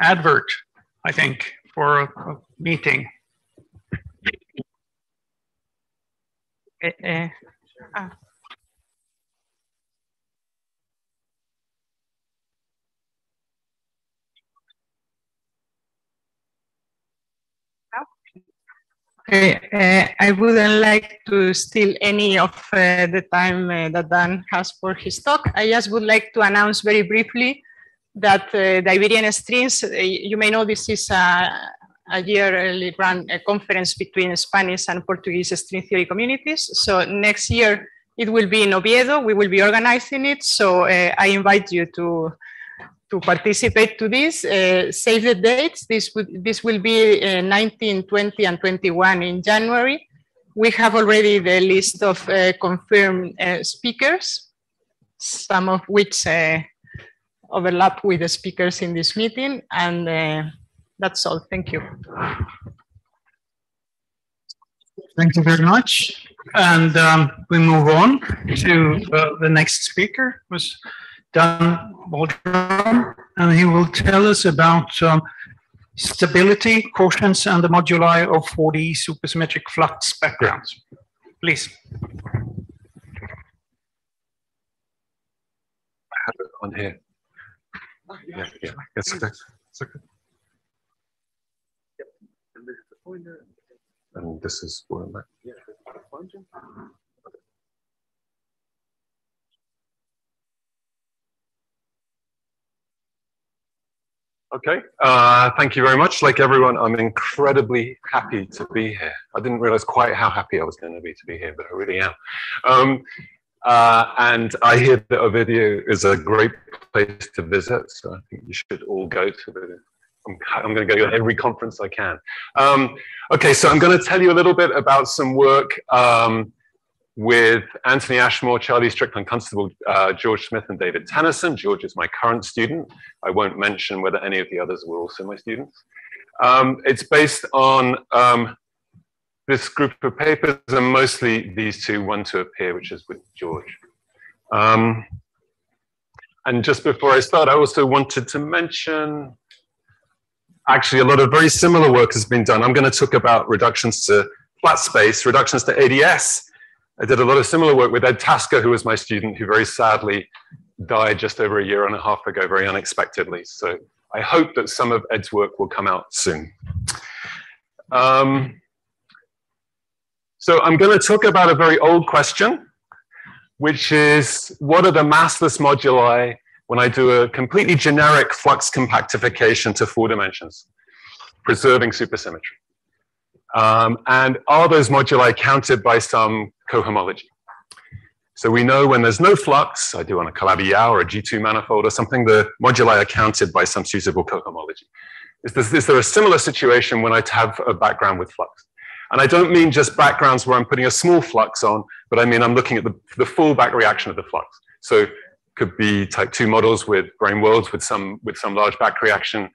advert, I think, for a, a meeting. Uh, I wouldn't like to steal any of uh, the time uh, that Dan has for his talk. I just would like to announce very briefly that uh, the Iberian Strings, uh, you may know this is a, a yearly run a conference between Spanish and Portuguese string theory communities. So next year it will be in Oviedo. We will be organizing it. So uh, I invite you to to participate to this. Uh, save the dates. This, would, this will be uh, 19, 20, and 21 in January. We have already the list of uh, confirmed speakers, some of which overlap with the speakers in this meeting. And uh, that's all. Thank you. Thank you very much. And um, we move on to the next speaker, was Dan Waldram, and he will tell us about um, stability, quotients, and the moduli of 4D supersymmetric flux backgrounds. Please. I have it on here. Yeah, yeah, it's okay. It's okay. And this is where at. Okay, uh, thank you very much. Like everyone, I'm incredibly happy to be here. I didn't realize quite how happy I was going to be to be here, but I really am. Um, uh, and I hear that Oviedo is a great place to visit, so I think you should all go to the. I'm, I'm going to go to every conference I can. Um, okay, so I'm going to tell you a little bit about some work um, with Anthony Ashmore, Charlie Strickland Constable, uh, George Smith, and David Tennyson. George is my current student. I won't mention whether any of the others were also my students. Um, it's based on um, this group of papers, and mostly these two, one to appear, which is with George. Um, and just before I start, I also wanted to mention, actually, a lot of very similar work has been done. I'm going to talk about reductions to flat space, reductions to ADS, I did a lot of similar work with Ed Tasker, who was my student, who very sadly died just over a year and a half ago, very unexpectedly. So I hope that some of Ed's work will come out soon. Um, so I'm going to talk about a very old question, which is what are the massless moduli when I do a completely generic flux compactification to four dimensions, preserving supersymmetry? Um, and are those moduli counted by some cohomology? So we know when there's no flux, I do on a Calabi-Yau or a G2 manifold or something, the moduli are counted by some suitable cohomology. Is, this, is there a similar situation when I have a background with flux? And I don't mean just backgrounds where I'm putting a small flux on, but I mean I'm looking at the, the full back reaction of the flux. So could be type 2 models with brane worlds with some, with some large back reaction,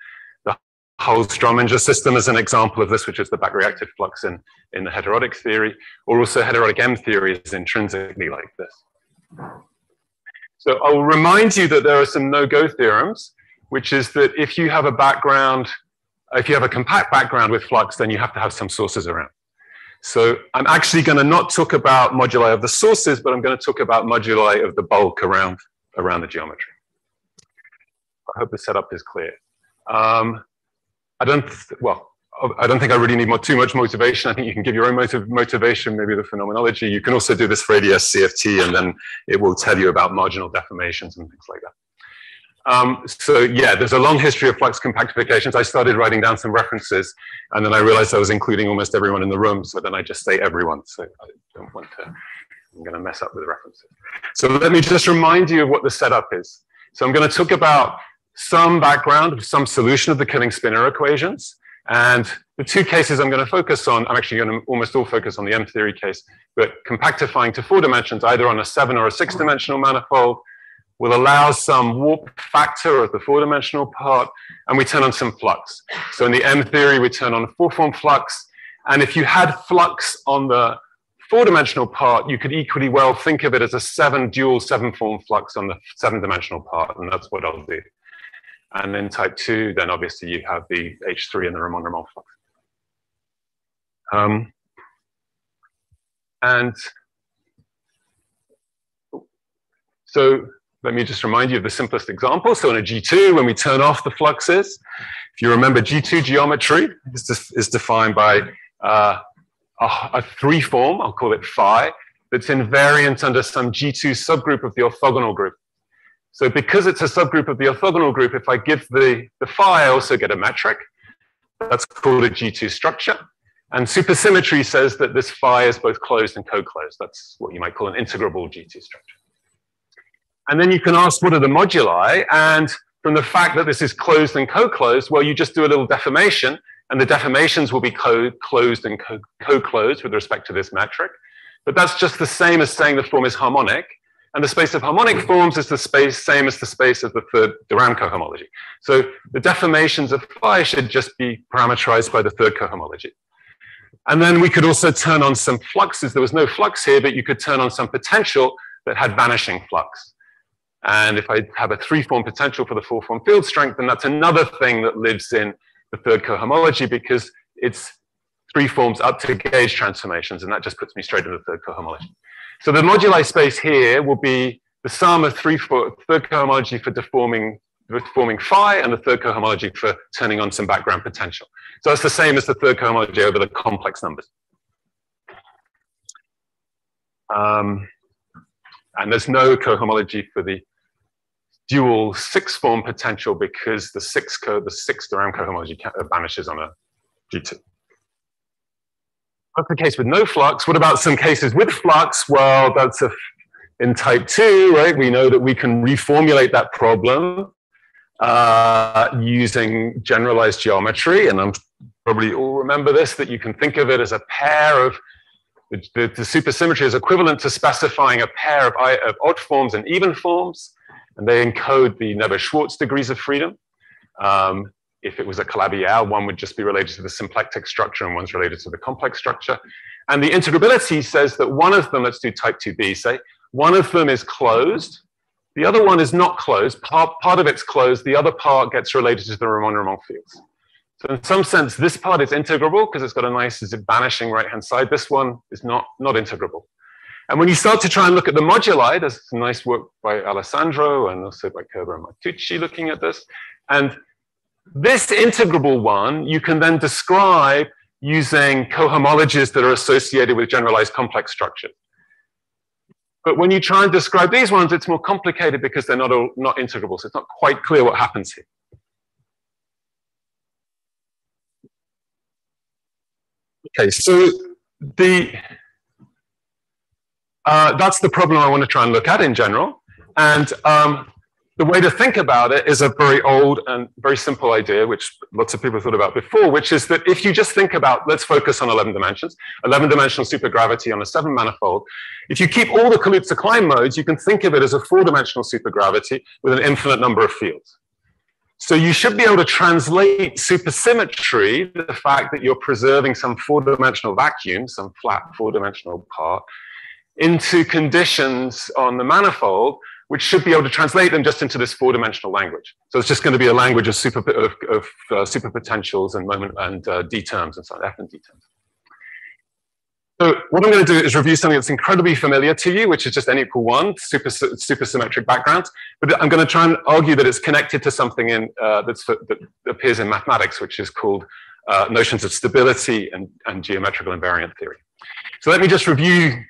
The whole Strominger system is an example of this, which is the back reactive flux in, in the heterotic theory, or also heterotic M theory is intrinsically like this. So I'll remind you that there are some no-go theorems, which is that if you have a background, if you have a compact background with flux, then you have to have some sources around. So I'm actually going to not talk about moduli of the sources, but I'm going to talk about moduli of the bulk around, around the geometry. I hope the setup is clear. Um, I don't, well, I don't think I really need more, too much motivation. I think you can give your own motiv motivation, maybe the phenomenology. You can also do this for ADS CFT, and then it will tell you about marginal deformations and things like that. Um, so yeah, there's a long history of flux compactifications. I started writing down some references, and then I realized I was including almost everyone in the room, so then I just say everyone. So I don't want to, I'm going to mess up with the references. So let me just remind you of what the setup is. So I'm going to talk about some background, some solution of the Killing spinor equations. And the two cases I'm going to focus on, I'm actually going to almost all focus on the M theory case, but compactifying to four dimensions, either on a seven or a six dimensional manifold, will allow some warp factor of the four dimensional part, and we turn on some flux. So in the M theory, we turn on a four form flux. And if you had flux on the four dimensional part, you could equally well think of it as a seven dual seven form flux on the seven dimensional part, and that's what I'll do. And then type 2, then obviously you have the H3 and the Ramond-Ramond flux. Um, and so let me just remind you of the simplest example. So in a G2, when we turn off the fluxes, if you remember G2 geometry is, is defined by uh, a, a three form, I'll call it phi, that's invariant under some G2 subgroup of the orthogonal group. So because it's a subgroup of the orthogonal group, if I give the, the phi, I also get a metric. That's called a G2 structure. And supersymmetry says that this phi is both closed and co-closed. That's what you might call an integrable G2 structure. And then you can ask, what are the moduli? And from the fact that this is closed and co-closed, well, you just do a little deformation, and the deformations will be co closed and co-closed with respect to this metric. But that's just the same as saying the form is harmonic. And the space of harmonic forms is the space same as the space of the third de Rham cohomology. So the deformations of phi should just be parameterized by the third cohomology. And then we could also turn on some fluxes. There was no flux here, but you could turn on some potential that had vanishing flux. And if I have a three-form potential for the four-form field strength, then that's another thing that lives in the third cohomology because it's three forms up to gauge transformations, and that just puts me straight into the third cohomology. So the moduli space here will be the sum of three for third cohomology for deforming forming phi and the third cohomology for turning on some background potential. So it's the same as the third cohomology over the complex numbers. Um, and there's no cohomology for the dual six form potential because the six co the six de Rham cohomology vanishes on a G2. That's the case with no flux. What about some cases with flux? Well, that's a, in type two, right? We know that we can reformulate that problem uh, using generalized geometry. And I'm probably all remember this, that you can think of it as a pair of, the, the, the supersymmetry is equivalent to specifying a pair of, of, odd forms and even forms, and they encode the Neveu-Schwarz degrees of freedom. Um, if it was a Calabi-Yau, one would just be related to the symplectic structure and one's related to the complex structure. And the integrability says that one of them, let's do type 2b, say, one of them is closed, the other one is not closed. Part, part of it's closed. The other part gets related to the Ramond-Ramond fields. So in some sense, this part is integrable because it's got a nice vanishing right-hand side. This one is not, not integrable. And when you start to try and look at the moduli, there's some nice work by Alessandro and also by Koerber and Martucci looking at this. And this integrable one, you can then describe using cohomologies that are associated with generalized complex structures. But when you try and describe these ones, it's more complicated because they're not, all, not integrable. So it's not quite clear what happens here. Okay, so the uh, that's the problem I want to try and look at in general. And um, the way to think about it is a very old and very simple idea, which lots of people thought about before, which is that if you just think about, let's focus on 11 dimensions, 11 dimensional supergravity on a seven manifold. If you keep all the Kaluza-Klein modes, you can think of it as a four dimensional supergravity with an infinite number of fields. So you should be able to translate supersymmetry, the fact that you're preserving some four dimensional vacuum, some flat four dimensional part, into conditions on the manifold which should be able to translate them just into this four-dimensional language. So it's just going to be a language of super of, of uh, superpotentials and moment and uh, d terms and so on, f and d terms. So what I'm going to do is review something that's incredibly familiar to you, which is just n equal one, super supersymmetric background. But I'm going to try and argue that it's connected to something in uh, that appears in mathematics, which is called uh, notions of stability and, and geometrical invariant theory. So let me just review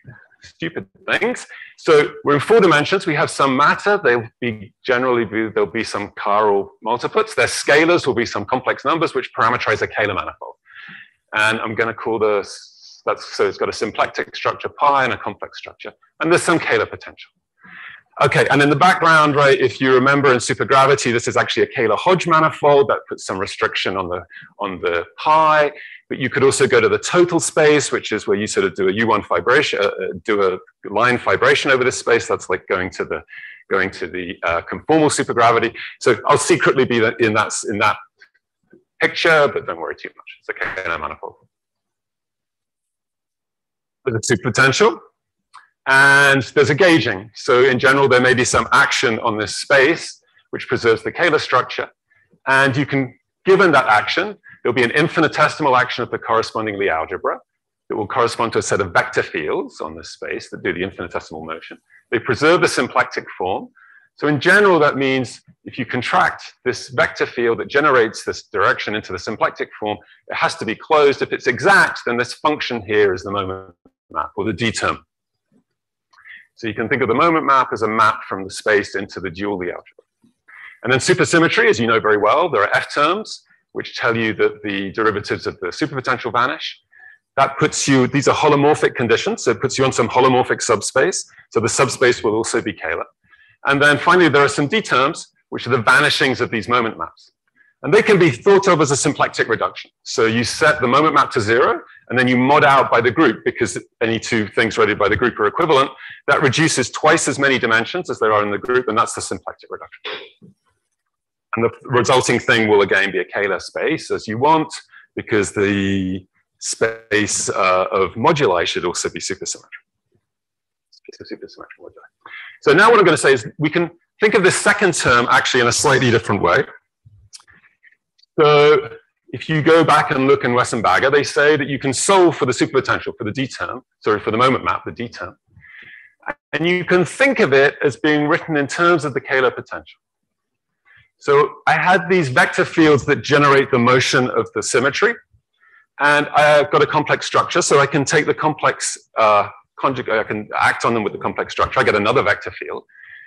stupid things. So we're in four dimensions. We have some matter. They'll be generally be, there'll be some chiral multiplets. Their scalars will be some complex numbers which parameterize a Kähler manifold. And I'm going to call this that's so it's got a symplectic structure pi and a complex structure, and there's some Kähler potential. Okay, and in the background, right, if you remember in supergravity, this is actually a Kähler-Hodge manifold that puts some restriction on the on the pi. But you could also go to the total space, which is where you sort of do a U1 fibration, uh, uh, do a line fibration over this space. That's like going to the going to the uh, conformal supergravity. So I'll secretly be in that in that picture, but don't worry too much. It's okay, no manifold. There's a superpotential, and there's a gauging. So in general, there may be some action on this space which preserves the Kähler structure. And you can, given that action, there'll be an infinitesimal action of the corresponding Lie algebra that will correspond to a set of vector fields on this space that do the infinitesimal motion. They preserve the symplectic form. So in general, that means if you contract this vector field that generates this direction into the symplectic form, it has to be closed. If it's exact, then this function here is the moment map or the D term. So you can think of the moment map as a map from the space into the dual Lie algebra. And then supersymmetry, as you know very well, there are F terms, which tell you that the derivatives of the superpotential vanish. That puts you, these are holomorphic conditions, so it puts you on some holomorphic subspace. So the subspace will also be Kähler. And then finally, there are some D terms, which are the vanishings of these moment maps. And they can be thought of as a symplectic reduction. So you set the moment map to zero, and then you mod out by the group because any two things rated by the group are equivalent. That reduces twice as many dimensions as there are in the group, and that's the symplectic reduction. And the resulting thing will again be a Kähler space as you want, because the space uh, of moduli should also be supersymmetric. Supersymmetric moduli. So now what I'm going to say is we can think of this second term actually in a slightly different way. So if you go back and look in Wess and Bagger, they say that you can solve for the superpotential, for the D term, sorry, for the moment map, the D term. And you can think of it as being written in terms of the Kähler potential. So I had these vector fields that generate the motion of the symmetry. And I've got a complex structure, so I can take the complex uh, conjugate, I can act on them with the complex structure. I get another vector field.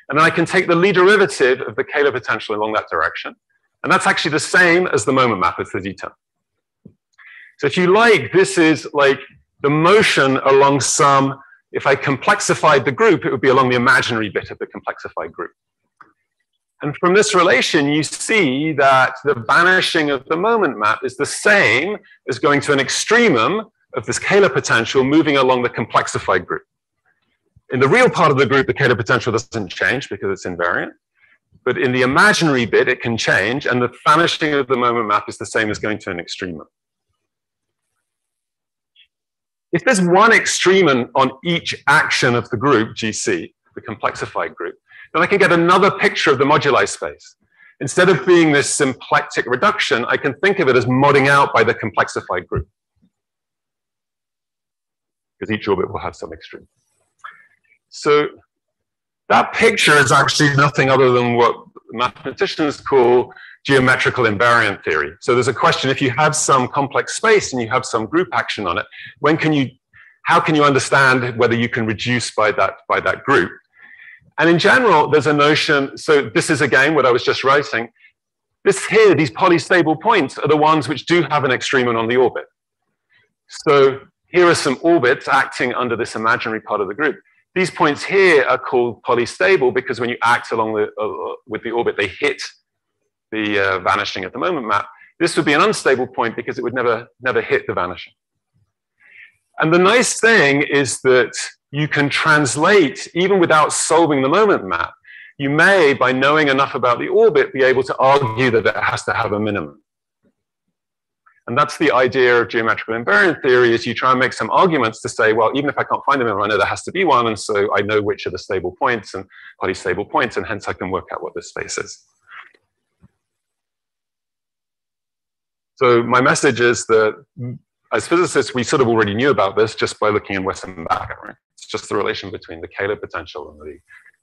And then I can take the Lie derivative of the Kähler potential along that direction. And that's actually the same as the moment map as the D. So if you like, this is like the motion along some, if I complexified the group, it would be along the imaginary bit of the complexified group. And from this relation, you see that the vanishing of the moment map is the same as going to an extremum of this Kähler potential moving along the complexified group. In the real part of the group, the Kähler potential doesn't change because it's invariant. But in the imaginary bit, it can change, and the vanishing of the moment map is the same as going to an extremum. If there's one extremum on each action of the group, GC, the complexified group, then I can get another picture of the moduli space. Instead of being this symplectic reduction, I can think of it as modding out by the complexified group. Because each orbit will have some extreme. So that picture is actually nothing other than what mathematicians call geometrical invariant theory. So there's a question, if you have some complex space and you have some group action on it, when can you, how can you understand whether you can reduce by that, by that group? And in general, there's a notion, so this is again what I was just writing. This here, these polystable points are the ones which do have an extremum on the orbit. So here are some orbits acting under this imaginary part of the group. These points here are called polystable because when you act along the, uh, with the orbit, they hit the uh, vanishing at the moment map. This would be an unstable point because it would never, never hit the vanishing. And the nice thing is that you can translate, even without solving the moment map, you may, by knowing enough about the orbit, be able to argue that it has to have a minimum. And that's the idea of geometrical invariant theory is you try and make some arguments to say, well, even if I can't find them, I know there has to be one. And so I know which are the stable points and polystable points, and hence I can work out what this space is. So my message is that as physicists, we sort of already knew about this just by looking in Wess and Bagger, right? It's just the relation between the Kähler potential and the,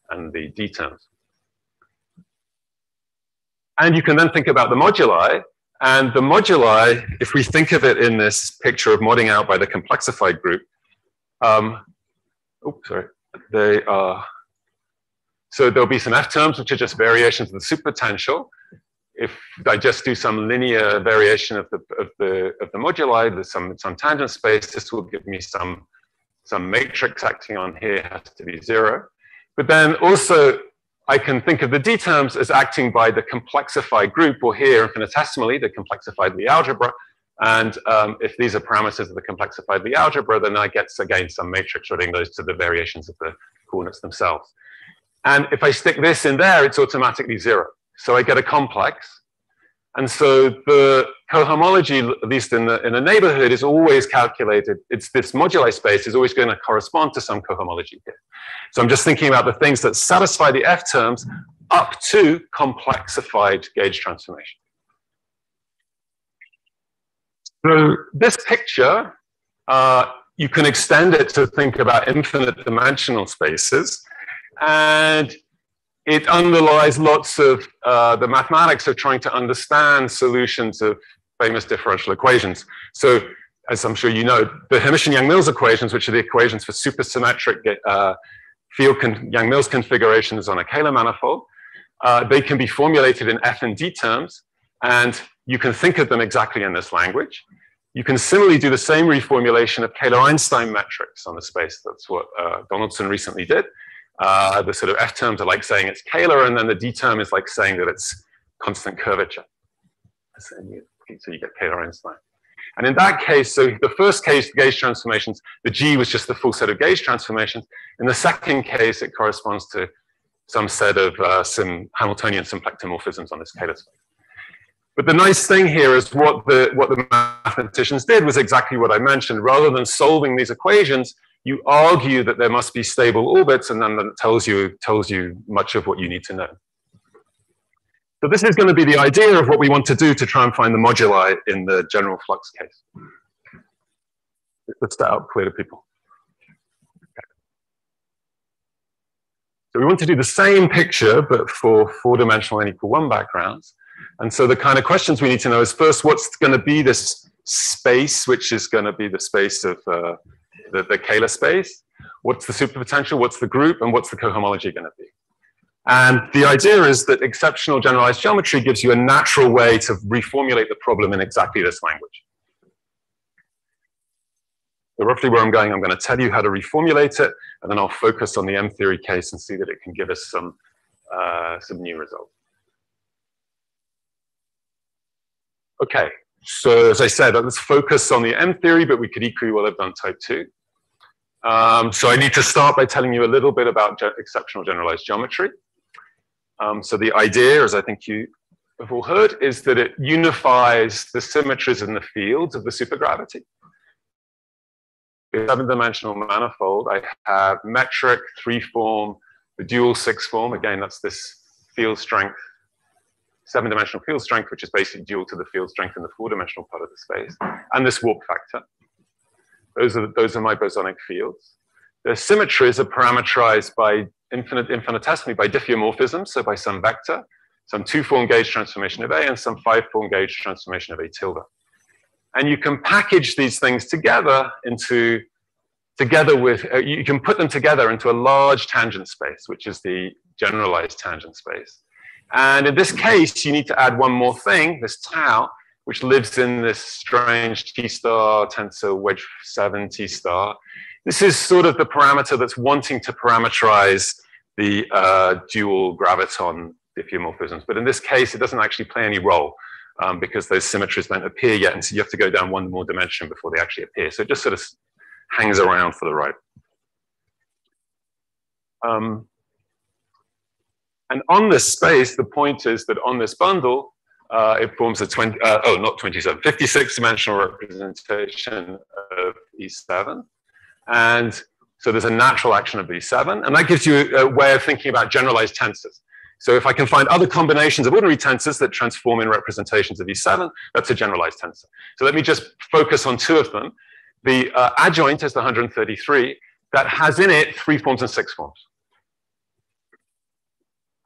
and the D terms. And you can then think about the moduli and the moduli, if we think of it in this picture of modding out by the complexified group, um, oh, sorry, they are, so there'll be some F terms, which are just variations of the superpotential. If I just do some linear variation of the, of the, of the moduli, there's some, some tangent space, this will give me some, some matrix acting on here has to be zero. But then also I can think of the D terms as acting by the complexified group, or here infinitesimally, the complexified Lie algebra. And um, if these are parameters of the complexified Lie algebra, then I get, again, some matrix relating those to the variations of the coordinates themselves. And if I stick this in there, it's automatically zero. So I get a complex. And so the cohomology, at least in the, in neighborhood, is always calculated. It's this moduli space is always going to correspond to some cohomology here. So I'm just thinking about the things that satisfy the F terms up to complexified gauge transformation. So this picture, uh, you can extend it to think about infinite dimensional spaces. And it underlies lots of uh, the mathematics of trying to understand solutions of famous differential equations. So as I'm sure you know, the Hermitian-Yang-Mills equations, which are the equations for supersymmetric uh, field Yang-Mills configurations on a Kähler manifold, uh, they can be formulated in F and D terms, and you can think of them exactly in this language. You can similarly do the same reformulation of Kähler-Einstein metrics on the space. That's what uh, Donaldson recently did. Uh, the sort of F terms are like saying it's Kähler, and then the D term is like saying that it's constant curvature. So you get Kähler-Einstein. And in that case, so the first case, the gauge transformations, the G was just the full set of gauge transformations. In the second case, it corresponds to some set of uh, some Hamiltonian symplectomorphisms on this Kähler space. But the nice thing here is what the, what the mathematicians did was exactly what I mentioned. Rather than solving these equations, you argue that there must be stable orbits, and then that tells you, tells you much of what you need to know. So this is going to be the idea of what we want to do to try and find the moduli in the general flux case. Let's start out clear to people. So we want to do the same picture, but for four-dimensional n equal one backgrounds. And so the kind of questions we need to know is first, what's going to be this space, which is going to be the space of uh, the, the Kähler space? What's the superpotential? What's the group? And what's the cohomology going to be? And the idea is that exceptional generalized geometry gives you a natural way to reformulate the problem in exactly this language. So roughly where I'm going, I'm going to tell you how to reformulate it, and then I'll focus on the M-theory case and see that it can give us some, uh, some new results. Okay, so as I said, let's focus on the M-theory, but we could equally well have done type 2. Um, so I need to start by telling you a little bit about ge exceptional generalized geometry. Um, so the idea, as I think you have all heard, is that it unifies the symmetries in the fields of the supergravity. In seven-dimensional manifold, I have metric, three-form, the dual six-form. Again, that's this field strength, seven-dimensional field strength, which is basically dual to the field strength in the four-dimensional part of the space, and this warp factor. Those are, those are my bosonic fields. The symmetries are parameterized by infinite, infinitesimally by diffeomorphism, so by some vector, some two-form gauge transformation of A and some five-form gauge transformation of A tilde. And you can package these things together into, together with, uh, you can put them together into a large tangent space, which is the generalized tangent space. And in this case, you need to add one more thing, this tau, which lives in this strange T star tensor wedge 7 T star. This is sort of the parameter that's wanting to parameterize the uh, dual graviton diffeomorphisms. But in this case, it doesn't actually play any role um, because those symmetries don't appear yet. And so you have to go down one more dimension before they actually appear. So it just sort of hangs around for the ride. Um, and on this space, the point is that on this bundle, uh, it forms a 20, uh, oh, not 27, 56 dimensional representation of E7. And so there's a natural action of E7, and that gives you a way of thinking about generalized tensors. So if I can find other combinations of ordinary tensors that transform in representations of E7, that's a generalized tensor. So let me just focus on two of them. The uh, adjoint is the 133 that has in it three forms and six forms.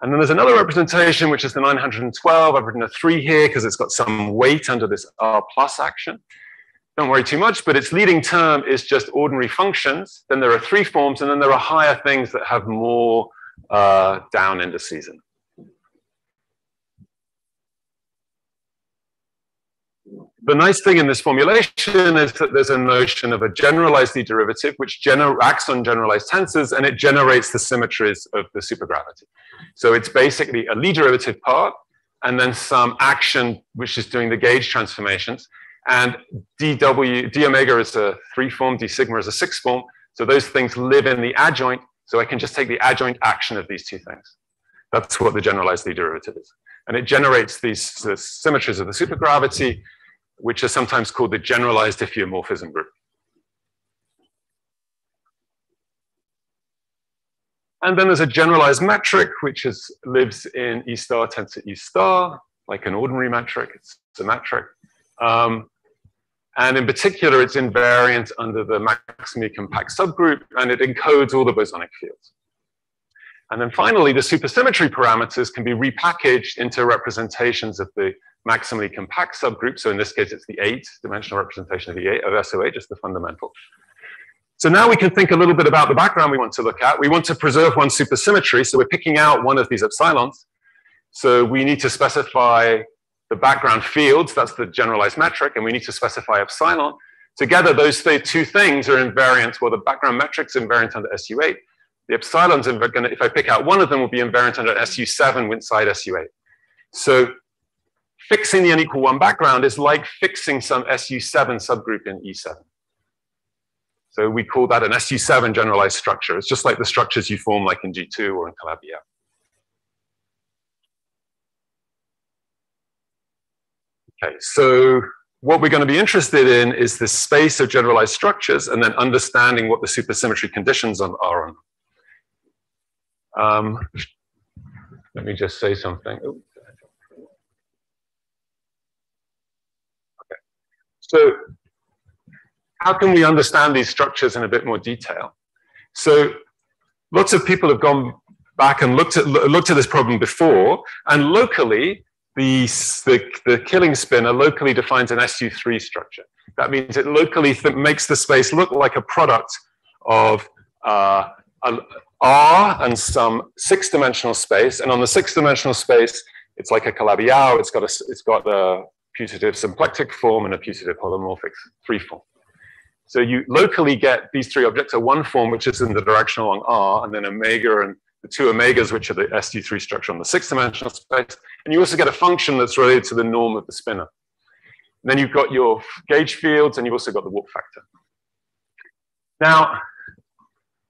And then there's another representation, which is the 912. I've written a three here because it's got some weight under this R plus action. Don't worry too much, but its leading term is just ordinary functions. Then there are three forms, and then there are higher things that have more uh, down indices in. The nice thing in this formulation is that there's a notion of a generalized derivative which acts on generalized tensors and it generates the symmetries of the supergravity. So it's basically a Lie derivative part and then some action which is doing the gauge transformations. And dw, d omega is a three form, d sigma is a six form. So those things live in the adjoint. So I can just take the adjoint action of these two things. That's what the generalized Lie derivative is. And it generates these the symmetries of the supergravity which are sometimes called the generalized diffeomorphism group. And then there's a generalized metric, which is, lives in E star tensor E star, like an ordinary metric, it's symmetric. Um, And in particular, it's invariant under the maximally compact subgroup, and it encodes all the bosonic fields. And then finally, the supersymmetry parameters can be repackaged into representations of the maximally compact subgroup. So in this case, it's the eight dimensional representation of the eight of SO8, just the fundamental. So now we can think a little bit about the background we want to look at. We want to preserve one supersymmetry, so we're picking out one of these epsilons. So we need to specify the background fields, that's the generalized metric, and we need to specify epsilon. Together, those two things are invariant. Well, the background metric's invariant under SU8. The epsilon's if I pick out one of them, will be invariant under SU7 inside SU8. So fixing the n equal one background is like fixing some SU7 subgroup in E7. So we call that an SU7 generalized structure. It's just like the structures you form like in G2 or in Calabi-Yau. Okay, so what we're going to be interested in is the space of generalized structures and then understanding what the supersymmetry conditions are on. Um, let me just say something. So how can we understand these structures in a bit more detail? So lots of people have gone back and looked at, looked at this problem before, and locally, the, the, the killing spinor locally defines an SU3 structure. That means it locally makes the space look like a product of uh, R and some six-dimensional space, and on the six-dimensional space, it's like a Calabi-Yau. It's got a it's got a putative symplectic form and a putative holomorphic three form. So you locally get these three objects are one form, which is in the direction along R, and then omega and the two omegas, which are the SU3 structure on the six-dimensional space. And you also get a function that's related to the norm of the spinor. And then you've got your gauge fields, and you've also got the warp factor. Now,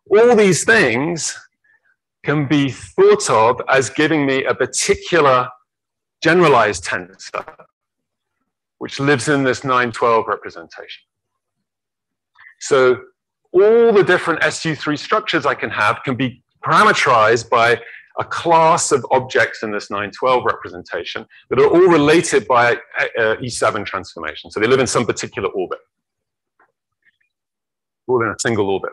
all these things can be thought of as giving me a particular generalized tensor, which lives in this 912 representation. So all the different SU3 structures I can have can be parameterized by a class of objects in this 912 representation that are all related by uh, E7 transformation. So they live in some particular orbit, all in a single orbit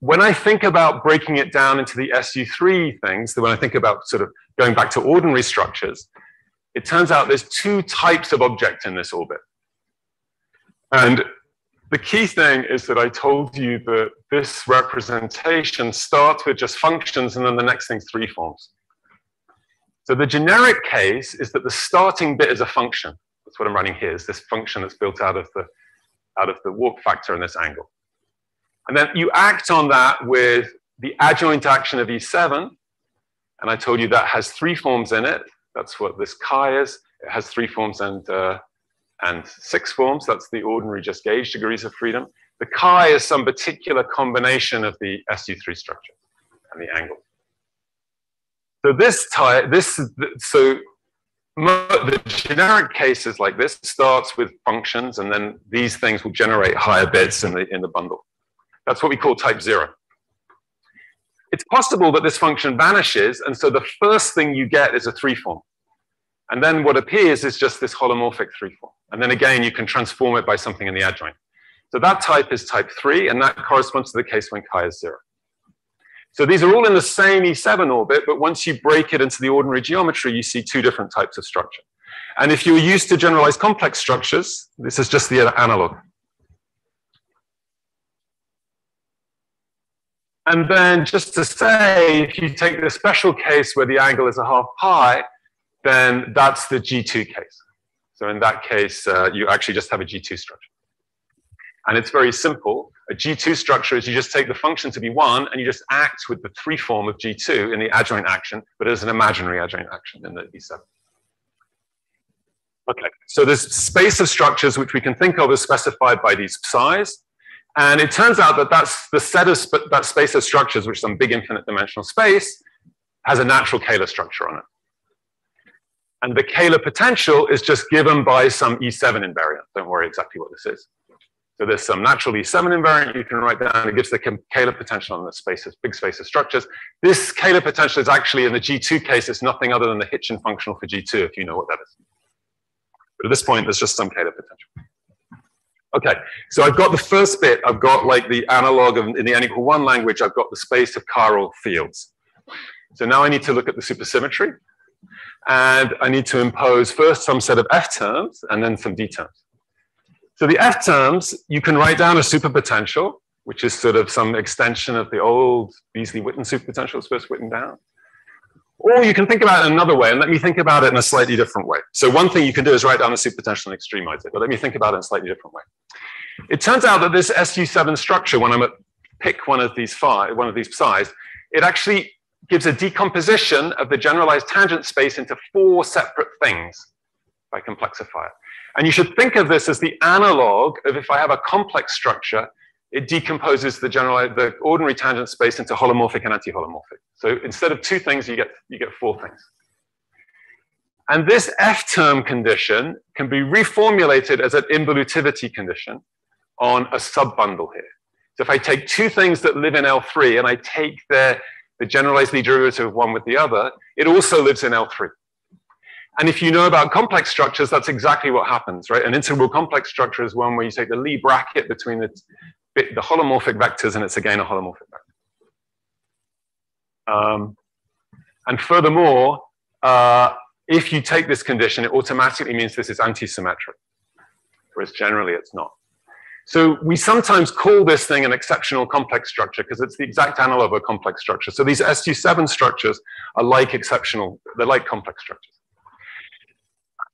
when I think about breaking it down into the SU3 things, when I think about sort of going back to ordinary structures, it turns out there's two types of object in this orbit. And the key thing is that I told you that this representation starts with just functions and then the next thing's three forms. So the generic case is that the starting bit is a function. That's what I'm running here, is this function that's built out of the, out of the warp factor and this angle. And then you act on that with the adjoint action of E7. And I told you that has three forms in it. That's what this chi is. It has three forms and, uh, and six forms. That's the ordinary just gauge degrees of freedom. The chi is some particular combination of the SU3 structure and the angle. So this type, this, so the generic cases like this starts with functions, and then these things will generate higher bits in the, in the bundle. That's what we call type zero. It's possible that this function vanishes, and so the first thing you get is a three form. And then what appears is just this holomorphic three form. And then again, you can transform it by something in the adjoint. So that type is type three, and that corresponds to the case when chi is zero. So these are all in the same E7 orbit, but once you break it into the ordinary geometry, you see two different types of structure. And if you're used to generalized complex structures, this is just the analog. And then just to say, if you take the special case where the angle is a half pi, then that's the G2 case. So in that case, uh, you actually just have a G2 structure. And it's very simple. A G2 structure is you just take the function to be one and you just act with the three form of G2 in the adjoint action, but as an imaginary adjoint action in the E7. Okay, so this space of structures which we can think of as specified by these psi's. And it turns out that that's the set of sp that space of structures, which is some big infinite dimensional space, has a natural Kähler structure on it. And the Kähler potential is just given by some E7 invariant. Don't worry exactly what this is. So there's some natural E7 invariant you can write down. It gives the Kähler potential on the space of, big space of structures. This Kähler potential is actually in the G2 case, it's nothing other than the Hitchin functional for G2, if you know what that is. But at this point, there's just some Kähler potential. Okay, so I've got the first bit, I've got like the analog of, in the n equal one language, I've got the space of chiral fields. So now I need to look at the supersymmetry. And I need to impose first some set of F terms and then some D terms. So the F terms, you can write down a superpotential, which is sort of some extension of the old Beasley-Witten superpotential it's first written down. Or you can think about it another way, and let me think about it in a slightly different way. So one thing you can do is write down the superpotential and extremize it, but let me think about it in a slightly different way. It turns out that this SU7 structure, when I'm at pick one of these five, one of these psi's, it actually gives a decomposition of the generalized tangent space into four separate things if I complexify it. And you should think of this as the analog of if I have a complex structure, it decomposes the general, the ordinary tangent space into holomorphic and anti-holomorphic. So instead of two things, you get, you get four things. And this F term condition can be reformulated as an involutivity condition on a subbundle here. So if I take two things that live in L3 and I take the generalized Lie derivative of one with the other, it also lives in L3. And if you know about complex structures, that's exactly what happens, right? An integral complex structure is one where you take the Lie bracket between the, the holomorphic vectors and it's again a holomorphic vector. Um, and furthermore, uh, if you take this condition, it automatically means this is anti-symmetric, whereas generally it's not. So we sometimes call this thing an exceptional complex structure because it's the exact analog of a complex structure. So these SU7 structures are like exceptional, they're like complex structures.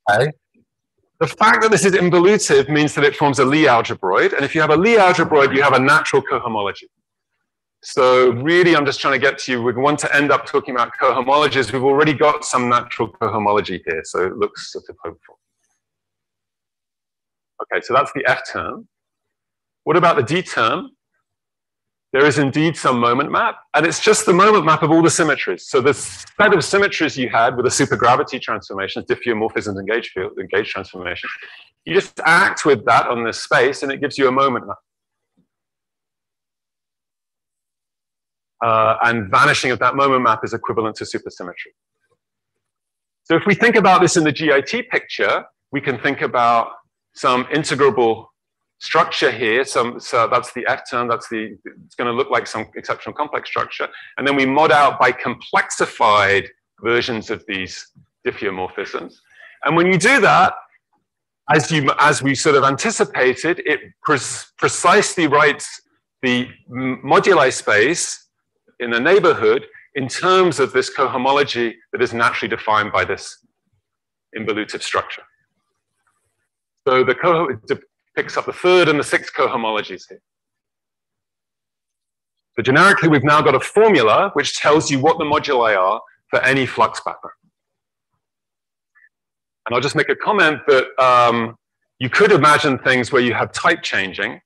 Okay. The fact that this is involutive means that it forms a Lie algebroid. And if you have a Lie algebroid, you have a natural cohomology. So really, I'm just trying to get to you. We want to end up talking about cohomologies. We've already got some natural cohomology here, so it looks sort of hopeful. Okay, so that's the F term. What about the D term? There is indeed some moment map, and it's just the moment map of all the symmetries. So the set of symmetries you had with the supergravity transformations, diffeomorphisms and gauge field and gauge transformation, you just act with that on this space, and it gives you a moment map. Uh, and vanishing of that moment map is equivalent to supersymmetry. So if we think about this in the GIT picture, we can think about some integrable structure here. Some, so that's the F term, that's the, it's going to look like some exceptional complex structure. And then we mod out by complexified versions of these diffeomorphisms. And when you do that, as, you, as we sort of anticipated, it pre precisely writes the moduli space in the neighborhood in terms of this cohomology that is naturally defined by this involutive structure. So the picks up the third and the sixth cohomologies here. So generically, we've now got a formula which tells you what the moduli are for any flux backbone. And I'll just make a comment that um, you could imagine things where you have type changing.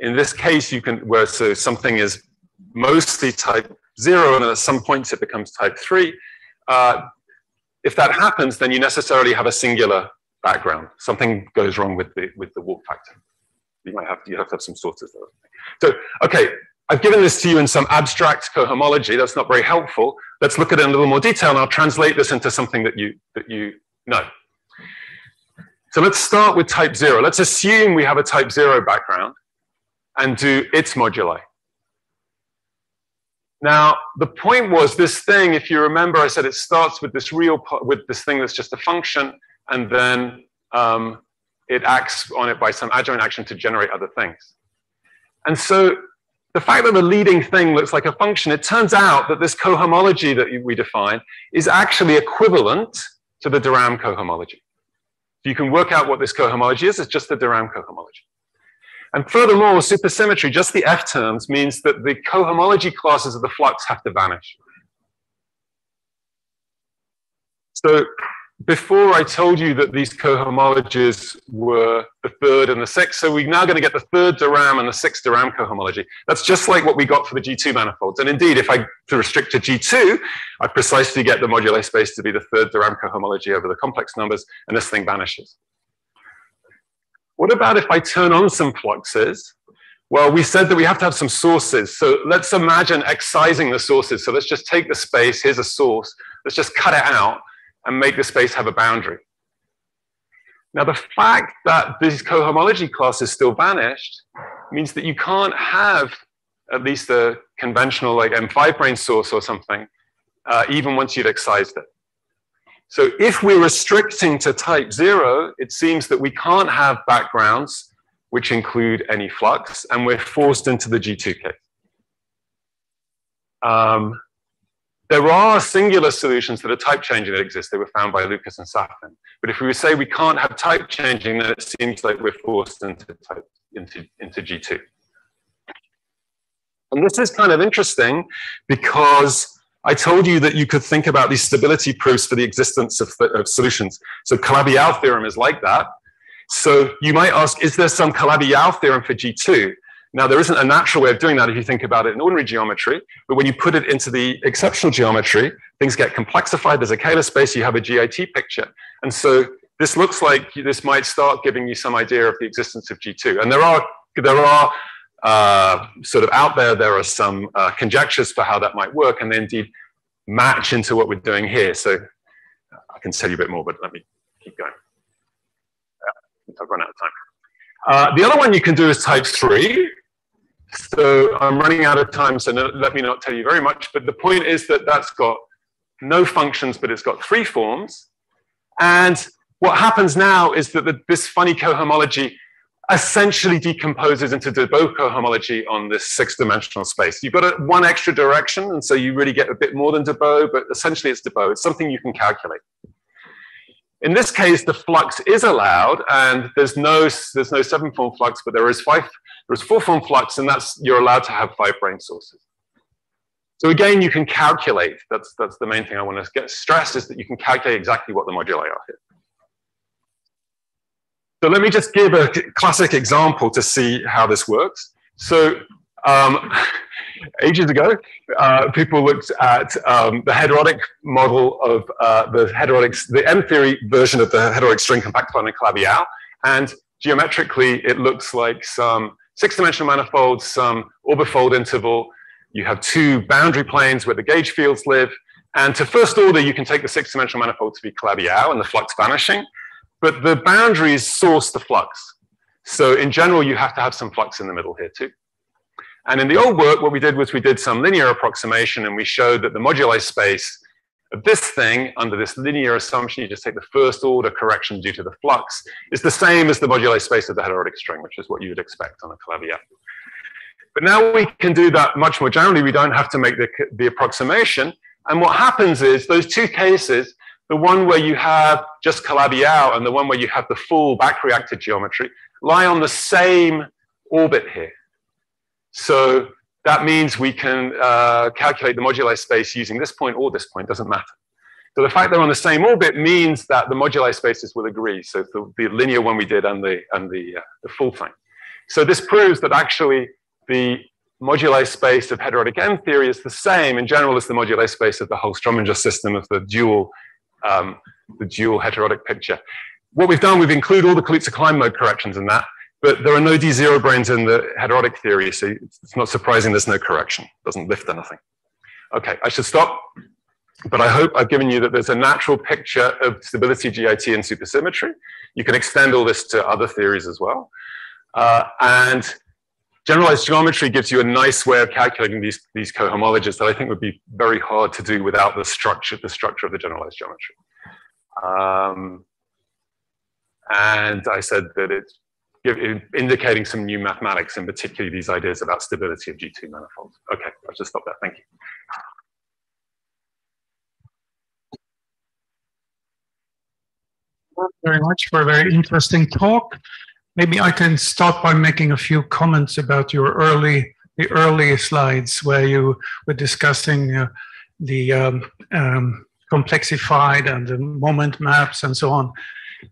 In this case, you can, where so something is mostly type zero, and at some points it becomes type three. Uh, if that happens, then you necessarily have a singular background. Something goes wrong with the, with the warp factor. You might have, you have to have some sources of. So, okay, I've given this to you in some abstract cohomology. That's not very helpful. Let's look at it in a little more detail, and I'll translate this into something that you, that you know. So let's start with type zero. Let's assume we have a type zero background and do its moduli. Now, the point was this thing, if you remember, I said it starts with this real, with this thing that's just a function, and then um, it acts on it by some adjoint action to generate other things. And so the fact that the leading thing looks like a function, it turns out that this cohomology that we define is actually equivalent to the de Rham cohomology. you can work out what this cohomology is, it's just the de Rham cohomology. And furthermore, supersymmetry, just the F terms, means that the cohomology classes of the flux have to vanish. So before I told you that these cohomologies were the third and the sixth, so we're now going to get the third de Rham and the sixth de Rham cohomology. That's just like what we got for the G2 manifolds. And indeed, if I to restrict to G2, I precisely get the moduli space to be the third de Rham cohomology over the complex numbers, and this thing vanishes. What about if I turn on some fluxes? Well, we said that we have to have some sources. So let's imagine excising the sources. So let's just take the space, here's a source, let's just cut it out and make the space have a boundary. Now, the fact that this cohomology classes still vanished means that you can't have at least a conventional like M5 brane source or something, uh, even once you've excised it. So if we're restricting to type zero, it seems that we can't have backgrounds which include any flux, and we're forced into the G2 case. Um, there are singular solutions that are type changing that exist. They were found by Lucas and Safin. But if we say we can't have type changing, then it seems like we're forced into type into, into G2. And this is kind of interesting because I told you that you could think about these stability proofs for the existence of, of solutions. So Calabi-Yau theorem is like that. So you might ask, is there some Calabi-Yau theorem for G2? Now, there isn't a natural way of doing that if you think about it in ordinary geometry, but when you put it into the exceptional geometry, things get complexified. There's a Kähler space, you have a GIT picture. And so this looks like this might start giving you some idea of the existence of G2. And there are, there are uh, sort of out there, there are some uh, conjectures for how that might work, and they indeed match into what we're doing here. So I can tell you a bit more, but let me keep going. Yeah, I've run out of time. Uh, the other one you can do is type three. So I'm running out of time, so no, let me not tell you very much. But the point is that that's got no functions, but it's got three forms. And what happens now is that the, this funny cohomology essentially decomposes into Debye cohomology on this six-dimensional space. You've got a, one extra direction, and so you really get a bit more than Debye, but essentially it's Debye. It's something you can calculate. In this case, the flux is allowed, and there's no there's no seven-form flux, but there is five there's four-form flux, and that's you're allowed to have five brane sources. So again, you can calculate. That's that's the main thing I want to get stressed is that you can calculate exactly what the moduli are here. So let me just give a classic example to see how this works. So um, ages ago, uh, people looked at um, the heterotic model of uh, the heterotic, the M theory version of the heterotic string compactron in Calabi-Yau, and geometrically it looks like some six-dimensional manifold, some orbifold interval. You have two boundary planes where the gauge fields live, and to first order, you can take the six-dimensional manifold to be Calabi-Yau and the flux vanishing, but the boundaries source the flux. So in general, you have to have some flux in the middle here too. And in the old work, what we did was we did some linear approximation and we showed that the moduli space of this thing under this linear assumption, you just take the first order correction due to the flux, is the same as the moduli space of the heterotic string, which is what you would expect on a Calabi-Yau. But now we can do that much more generally. We don't have to make the, the approximation. And what happens is those two cases, the one where you have just Calabi-Yau and the one where you have the full back reactor geometry, lie on the same orbit here. So that means we can uh, calculate the moduli space using this point or this point, doesn't matter. So the fact they're on the same orbit means that the moduli spaces will agree. So the, the linear one we did and the, and the, uh, the full thing. So this proves that actually the moduli space of heterotic M theory is the same in general as the moduli space of the whole Strominger system of the dual, um, the dual heterotic picture. What we've done, we've included all the Kaluza-Klein mode corrections in that. But there are no D0 branes in the heterotic theory, so it's not surprising there's no correction. It doesn't lift anything. Okay, I should stop. But I hope I've given you that there's a natural picture of stability GIT and supersymmetry. You can extend all this to other theories as well. Uh, and generalized geometry gives you a nice way of calculating these, these cohomologies that I think would be very hard to do without the structure, the structure of the generalized geometry. Um, and I said that it's indicating some new mathematics, and particularly these ideas about stability of G2 manifolds. Okay, I'll just stop there. Thank you. Thank you very much for a very interesting talk. Maybe I can start by making a few comments about your early, the early slides where you were discussing uh, the um, um, complexified and the moment maps and so on.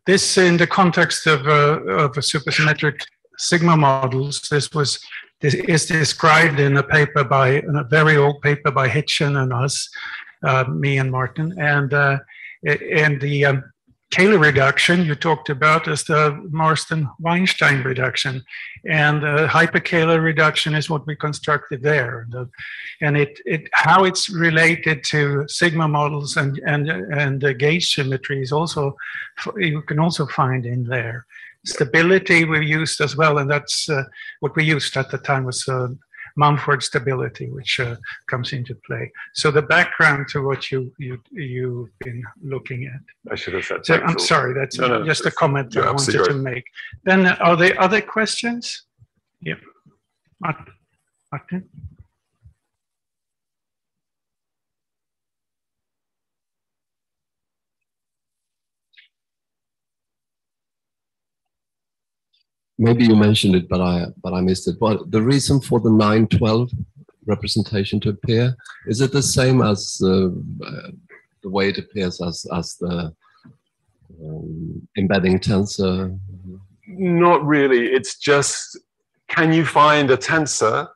This, in the context of, uh, of supersymmetric sigma models, this was this is described in a paper by in a very old paper by Hitchin and us, uh, me and Martin, and uh, and the um, Kähler reduction you talked about is the Marston Weinstein reduction. And the hyperkähler reduction is what we constructed there. And it, it how it's related to sigma models and, and, and the gauge symmetry is also, you can also find in there. Stability we used as well, and that's uh, what we used at the time was uh, Mumford stability, which uh, comes into play. So the background to what you you you've been looking at. I should have said. So I'm sorry, that's No, no, just a comment I wanted absolutely to make. Then uh, are there other questions? Yep. Mart- Martin? Maybe you mentioned it, but I but I missed it. But the reason for the nine twelve representation to appear is it the same as uh, the way it appears as as the um, embedding tensor? Not really. It's just can you find a tensor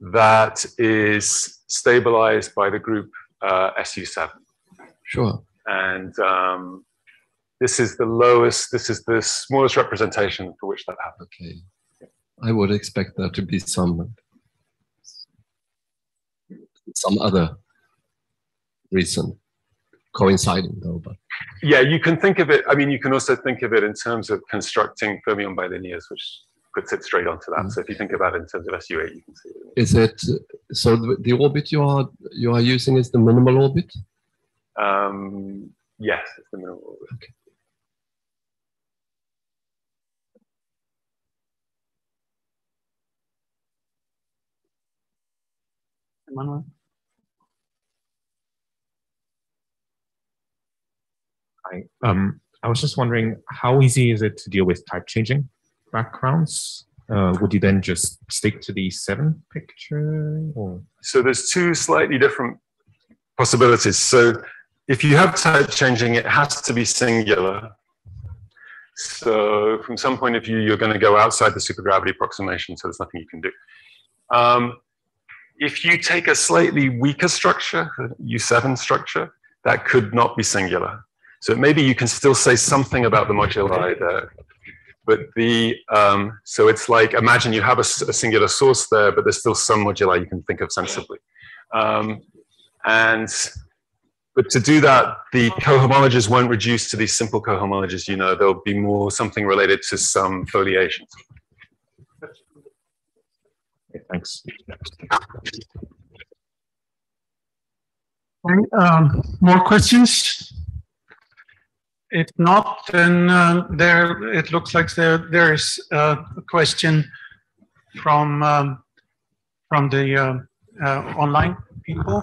that is stabilized by the group uh, SU7? Sure. And um, this is the lowest, this is the smallest representation for which that happens. Okay. I would expect there to be some some other reason coinciding though, but Yeah, you can think of it, I mean, you can also think of it in terms of constructing fermion bilinears, which puts it straight onto that. Mm. So if you think about it in terms of SU8, you can see it. is it so the, the orbit you are you are using is the minimal orbit? Um, yes, it's the minimal orbit. Emmanuel? Hi. Um, I was just wondering, how easy is it to deal with type changing backgrounds? Uh, would you then just stick to the seven picture or? So there's two slightly different possibilities. So if you have type changing, it has to be singular. So from some point of view, you're going to go outside the supergravity approximation, so there's nothing you can do. Um, if you take a slightly weaker structure, U7 structure, that could not be singular. So maybe you can still say something about the moduli there. But the, um, so it's like, imagine you have a singular source there, but there's still some moduli you can think of sensibly. Um, and, but to do that, the cohomologies won't reduce to these simple cohomologies, you know, there'll be more something related to some foliations. Thanks. Um, more questions? If not, then um, there, it looks like there, there is uh, a question from, um, from the um, uh, online people.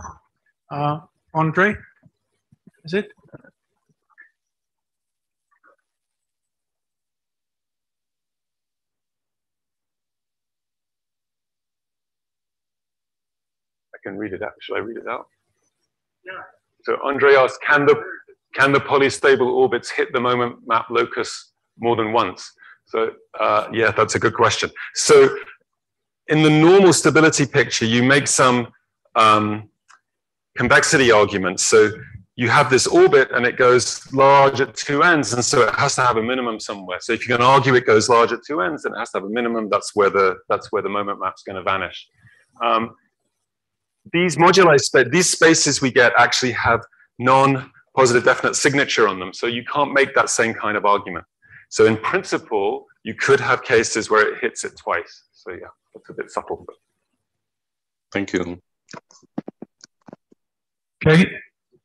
Uh, Andre, is it? I can read it out. Should I read it out? Yeah. So Andre asked, can the, can the polystable orbits hit the moment map locus more than once? So uh, yeah, that's a good question. So in the normal stability picture, you make some um, convexity arguments. So you have this orbit and it goes large at two ends, and so it has to have a minimum somewhere. So if you're going to argue it goes large at two ends, then it has to have a minimum. That's where the that's where the moment map's going to vanish. Um, these moduli, spa- these spaces we get actually have non-positive definite signature on them. So you can't make that same kind of argument. So in principle, you could have cases where it hits it twice. So yeah, that's a bit subtle. But Thank you. Okay,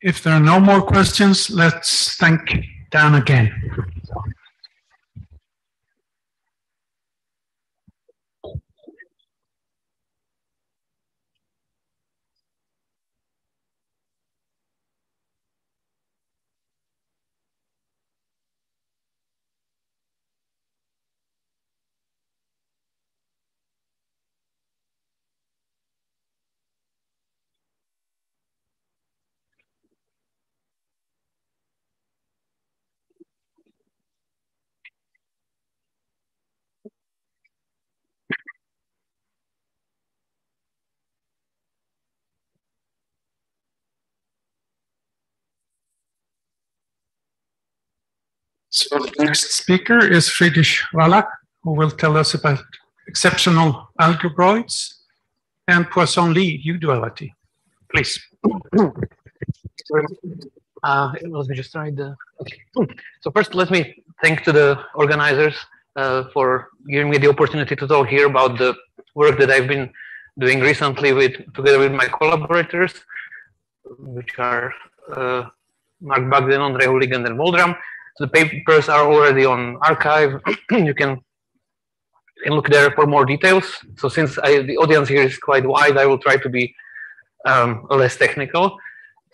if there are no more questions, let's thank Dan again. So the next speaker is Fridrich Valach, who will tell us about exceptional algebroids and Poisson-Lie U-duality. Please. Uh, let me just try the, okay. So first, let me thank to the organizers uh, for giving me the opportunity to talk here about the work that I've been doing recently with together with my collaborators, which are uh, Mark Bugden, Andre Hulík, and Waldram. So the papers are already on arXiv. you can you can look there for more details. So since I, the audience here is quite wide, I will try to be um, less technical.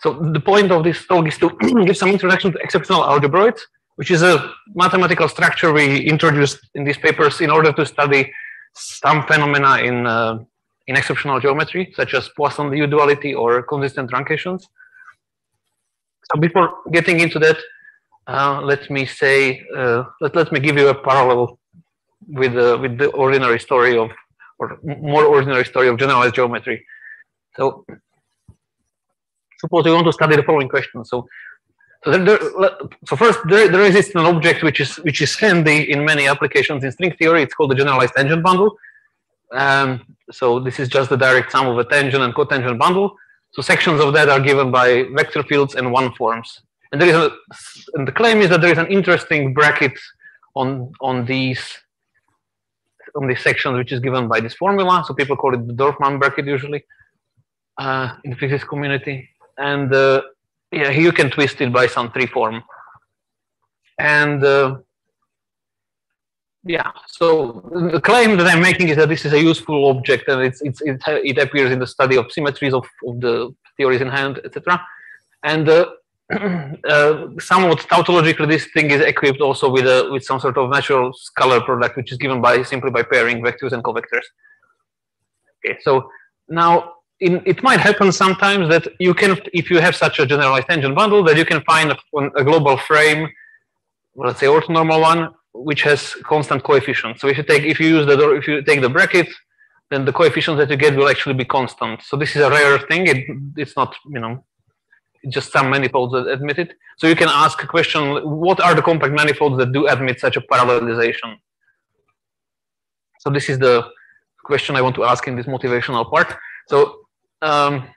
So the point of this talk is to give some introduction to exceptional algebroids, which is a mathematical structure we introduced in these papers in order to study some phenomena in uh, in exceptional geometry, such as Poisson-Lie duality or consistent truncations. So before getting into that, uh, let me say, uh, let, let me give you a parallel with, uh, with the ordinary story of, or more ordinary story of generalized geometry. So suppose we want to study the following question. So, so, there, there, so first there, there exists an object which is which is handy in many applications in string theory. It's called the generalized tangent bundle. Um, so this is just the direct sum of a tangent and cotangent bundle. So sections of that are given by vector fields and one forms. And there is a, and the claim is that there is an interesting bracket on on these on these sections which is given by this formula. So people call it the Dorfman bracket usually uh, in the physics community. And uh, yeah, you can twist it by some tree form. And uh, yeah, so the claim that I'm making is that this is a useful object and it's, it's, it, it appears in the study of symmetries of, of the theories in hand, etc. And uh, somewhat tautologically, this thing is equipped also with a with some sort of natural scalar product, which is given by simply by pairing vectors and covectors. Okay, so now in, it might happen sometimes that you can, if you have such a generalized tangent bundle, that you can find a, a global frame, let's say orthonormal one, which has constant coefficients. So if you take if you use the if you take the bracket, then the coefficients that you get will actually be constant. So this is a rare thing. It, it's not you know just some manifolds that admit it. So you can ask a question: What are the compact manifolds that do admit such a parallelization? So this is the question I want to ask in this motivational part. So um,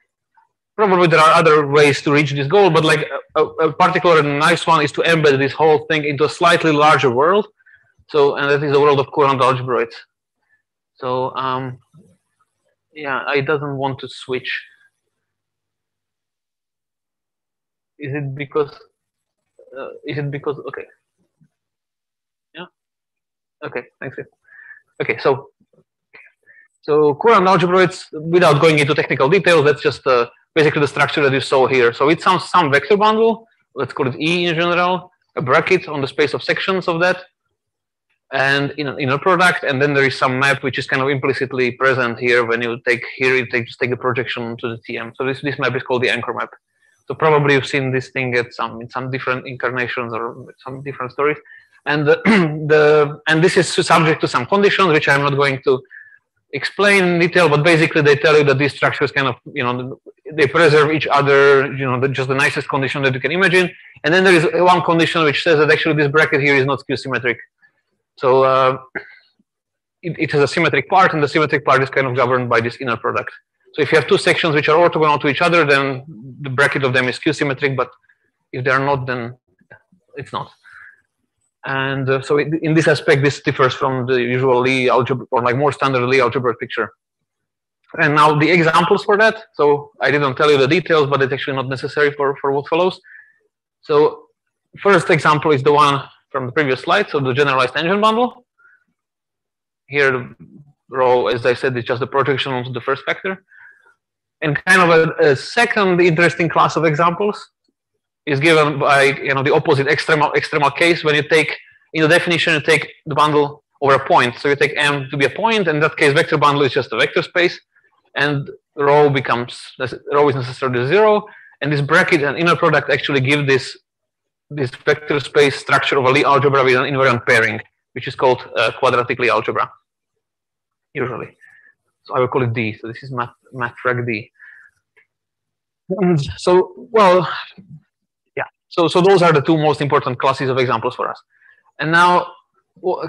probably there are other ways to reach this goal, but like a, a particular nice one is to embed this whole thing into a slightly larger world. So, and that is the world of courant algebroids. So, um, yeah, I doesn't want to switch. Is it because, uh, is it because, okay. Yeah. Okay, thanks. Okay, so, so courant algebroids, without going into technical details, that's just uh, basically the structure that you saw here. So it's sounds some vector bundle, let's call it E in general, a bracket on the space of sections of that, and in, in a product, and then there is some map which is kind of implicitly present here when you take here, you take, just take the projection to the TM. So this, this map is called the anchor map. So probably you've seen this thing at some in some different incarnations or some different stories. And the, the and this is subject to some conditions which I'm not going to explain in detail, but basically they tell you that these structures kind of, you know, they preserve each other, you know, just the nicest condition that you can imagine. And then there is one condition which says that actually this bracket here is not skew symmetric. So uh, it, it, has a symmetric part, and the symmetric part is kind of governed by this inner product. So if you have two sections which are orthogonal to each other, then the bracket of them is skew-symmetric, but if they are not, then it's not. And uh, so in this aspect, this differs from the usual Lie algebra or like more standard Lie algebra picture. And now the examples for that. So I didn't tell you the details, but it's actually not necessary for, for what follows. So first example is the one from the previous slide. So the generalized tangent bundle. Here row, as I said, is just the projection onto the first vector. And kind of a, a second interesting class of examples is given by you know the opposite extremal extremal case when you take in the definition you take the bundle over a point. So you take M to be a point. In that case, vector bundle is just a vector space, and rho becomes rho is necessarily zero. And this bracket and inner product actually give this this vector space structure of a Lie algebra with an invariant pairing, which is called uh, quadratic Lie algebra. Usually, I will call it D. So this is math math D. And so well, yeah. so, so those are the two most important classes of examples for us. And now,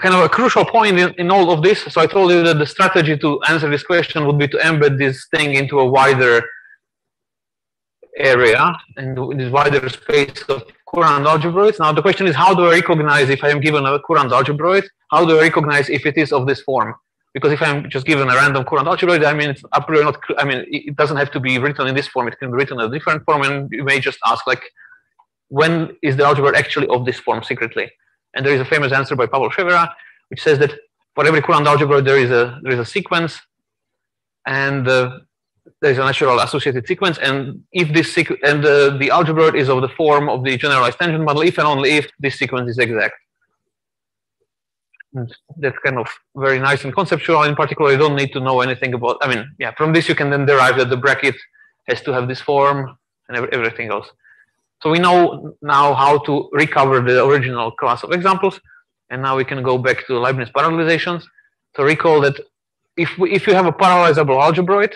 kind of a crucial point in, in all of this. So I told you that the strategy to answer this question would be to embed this thing into a wider area and this wider space of Courant algebroids. Now the question is, how do I recognize if I am given a Courant algebroid? How do I recognize if it is of this form? Because if I'm just given a random Courant algebroid, I mean, it's a priori not. I mean, it doesn't have to be written in this form. It can be written in a different form, and you may just ask, like, when is the algebra actually of this form secretly? And there is a famous answer by Pavel Ševera, which says that for every Courant algebra there is a there is a sequence, and uh, there is a natural associated sequence. And if this sequ- and uh, the algebra is of the form of the generalized tangent model, if and only if this sequence is exact. That's kind of very nice and conceptual. In particular, you don't need to know anything about. I mean, yeah, from this you can then derive that the bracket has to have this form and everything else. So we know now how to recover the original class of examples, and now we can go back to Leibniz parallelizations. So recall that if we, if you have a parallelizable algebroid,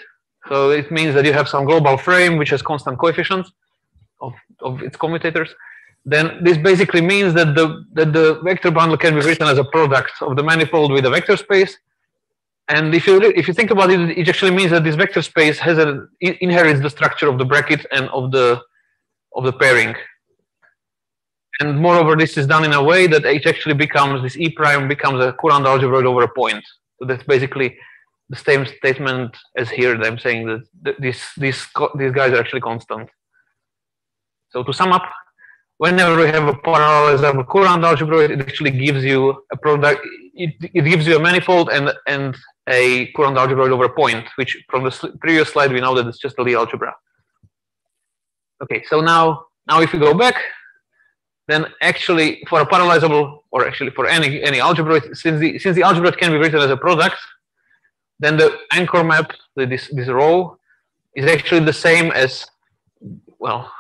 so it means that you have some global frame which has constant coefficients of, of its commutators, then this basically means that the that the vector bundle can be written as a product of the manifold with a vector space. And if you if you think about it, it actually means that this vector space has a inherits the structure of the bracket and of the of the pairing. And moreover, this is done in a way that it actually becomes this E prime becomes a Courant algebroid over a point. So that's basically the same statement as here. That I'm saying that th- these these these guys are actually constant. So to sum up, whenever we have a parallelizable Courant algebroid, it actually gives you a product. It, it gives you a manifold and and a Courant algebroid over a point, which from the previous slide we know that it's just a Lie algebra. Okay, so now now if we go back, then actually for a parallelizable or actually for any any algebra, since the since the algebra can be written as a product, then the anchor map, the, this this row, is actually the same as well.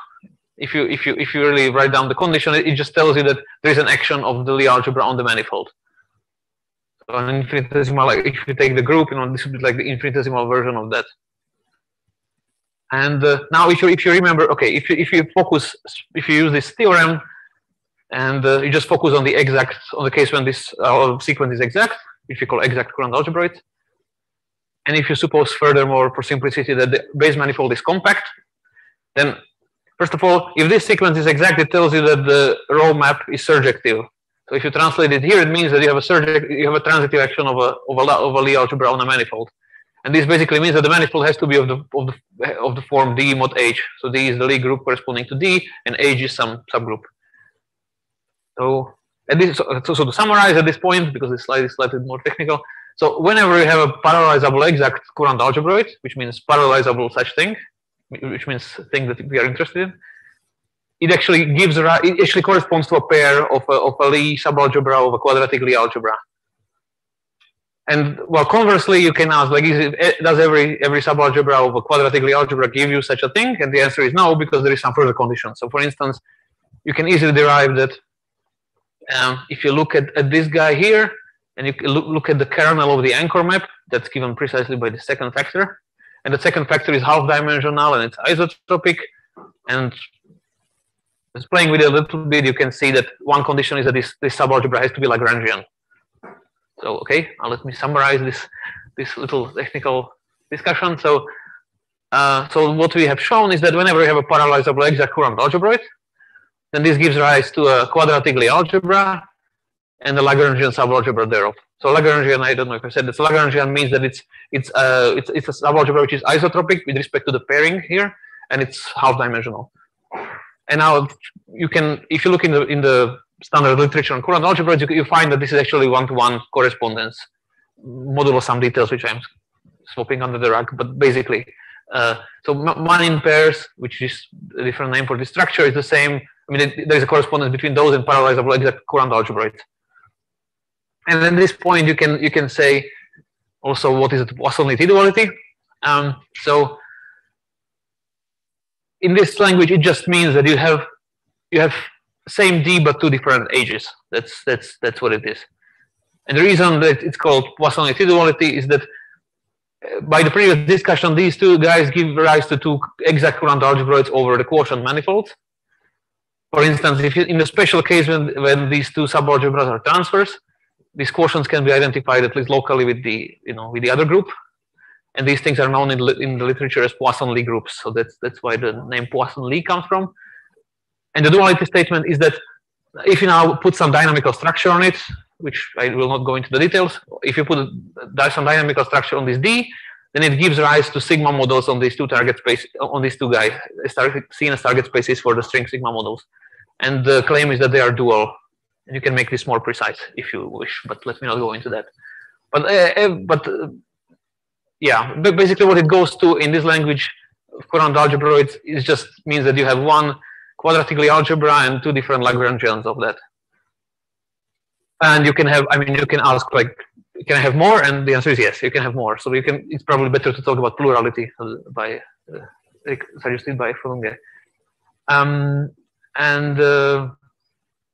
If you if you if you really write down the condition, it, just tells you that there is an action of the Lie algebra on the manifold. So an infinitesimal, like if you take the group, you know, this would be like the infinitesimal version of that. And uh, now, if you if you remember, okay, if you if you focus, if you use this theorem, and uh, you just focus on the exact on the case when this uh, sequence is exact, which we call exact Courant algebroid. And if you suppose furthermore, for simplicity, that the base manifold is compact, then first of all, if this sequence is exact, it tells you that the row map is surjective. So if you translate it here, it means that you have a surject, you have a transitive action of a of a, of a Lie algebra on a manifold. And this basically means that the manifold has to be of the of the of the form D mod H. So D is the Lie group corresponding to D, and H is some subgroup. So, at this, so, so to summarize at this point, because this slide is slightly more technical. So whenever you have a parallelizable exact Courant algebroid, which means parallelizable such thing, which means thing that we are interested in, it actually gives it actually corresponds to a pair of a, of a Lie subalgebra of a quadratic Lie algebra. And well, conversely, you can ask, like, it, eh, does every every subalgebra of a quadratic Lie algebra give you such a thing? And the answer is no, because there is some further condition. So, for instance, you can easily derive that um, if you look at, at this guy here, and you look, look at the kernel of the anchor map, that's given precisely by the second factor. And the second factor is half dimensional and it's isotropic. And just playing with it a little bit, you can see that one condition is that this, this subalgebra has to be Lagrangian. So, okay, now let me summarize this, this little technical discussion. So, uh, so what we have shown is that whenever you have a parallelizable exact Courant algebroid, then this gives rise to a quadratic Lie algebra and the Lagrangian subalgebra thereof. So Lagrangian, I don't know if I said this. Lagrangian means that it's it's uh it's it's a subalgebra which is isotropic with respect to the pairing here, and it's half dimensional. And now you can, if you look in the in the standard literature on Courant algebra, you, you find that this is actually one-to-one correspondence, modulo some details which I'm swapping under the rug, but basically, uh, so one in pairs, which is a different name for this structure, is the same. I mean, it, there is a correspondence between those and parallelizable exact Courant algebroids. And at this point, you can you can say also what is the Poisson-Lie duality. Um, so in this language, it just means that you have you have same D but two different ages. That's that's that's what it is. And the reason that it's called Poisson-Lie duality is that uh, by the previous discussion, these two guys give rise to two exact Courant algebroids over the quotient manifolds. for instance, if you, in the special case when, when these two subalgebras are transverse, these quotients can be identified at least locally with the you know with the other group, and these things are known in, in the literature as Poisson-Lie groups. So that's that's why the name Poisson-Lie comes from. And the duality statement is that if you now put some dynamical structure on it, which I will not go into the details, if you put some dynamical structure on this D, then it gives rise to sigma models on these two target space on these two guys, seen as target spaces for the string sigma models. And the claim is that they are dual. You can make this more precise if you wish, but let me not go into that. But uh, but uh, yeah, but basically what it goes to in this language, Courant algebra, it, it just means that you have one quadratic Lie algebra and two different Lagrangians of that. And you can have, I mean, you can ask like, can I have more? And the answer is yes, you can have more. So you can, it's probably better to talk about plurality uh, by, uh, suggested by von Unge. Um, and uh,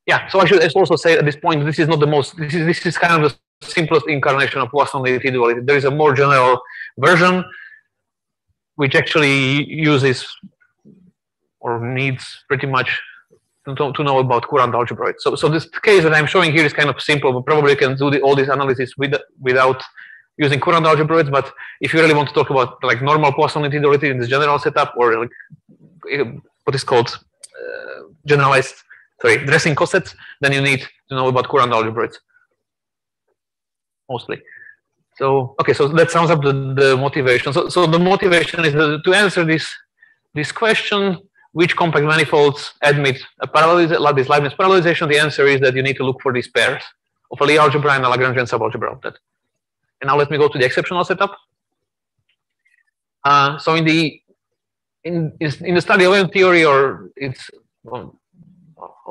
yeah, so I should also say at this point, this is not the most, this is, this is kind of the simplest incarnation of Poisson-Lie duality. There is a more general version which actually uses or needs pretty much to, to know about Courant algebra. So, so this case that I'm showing here is kind of simple, but probably you can do the, all this analysis with, without using Courant algebra. But if you really want to talk about like normal Poisson duality in this general setup, or like what is called uh, generalized, sorry, dressing cosets, then you need to know about Courant algebra mostly. So okay, so that sums up the, the motivation. So, so the motivation is to answer this this question which compact manifolds admit a parallelization, this Leibniz parallelization? The answer is that you need to look for these pairs of a Lie algebra and a Lagrangian subalgebra of that. And now let me go to the exceptional setup. Uh, so in the in in the study of M theory or its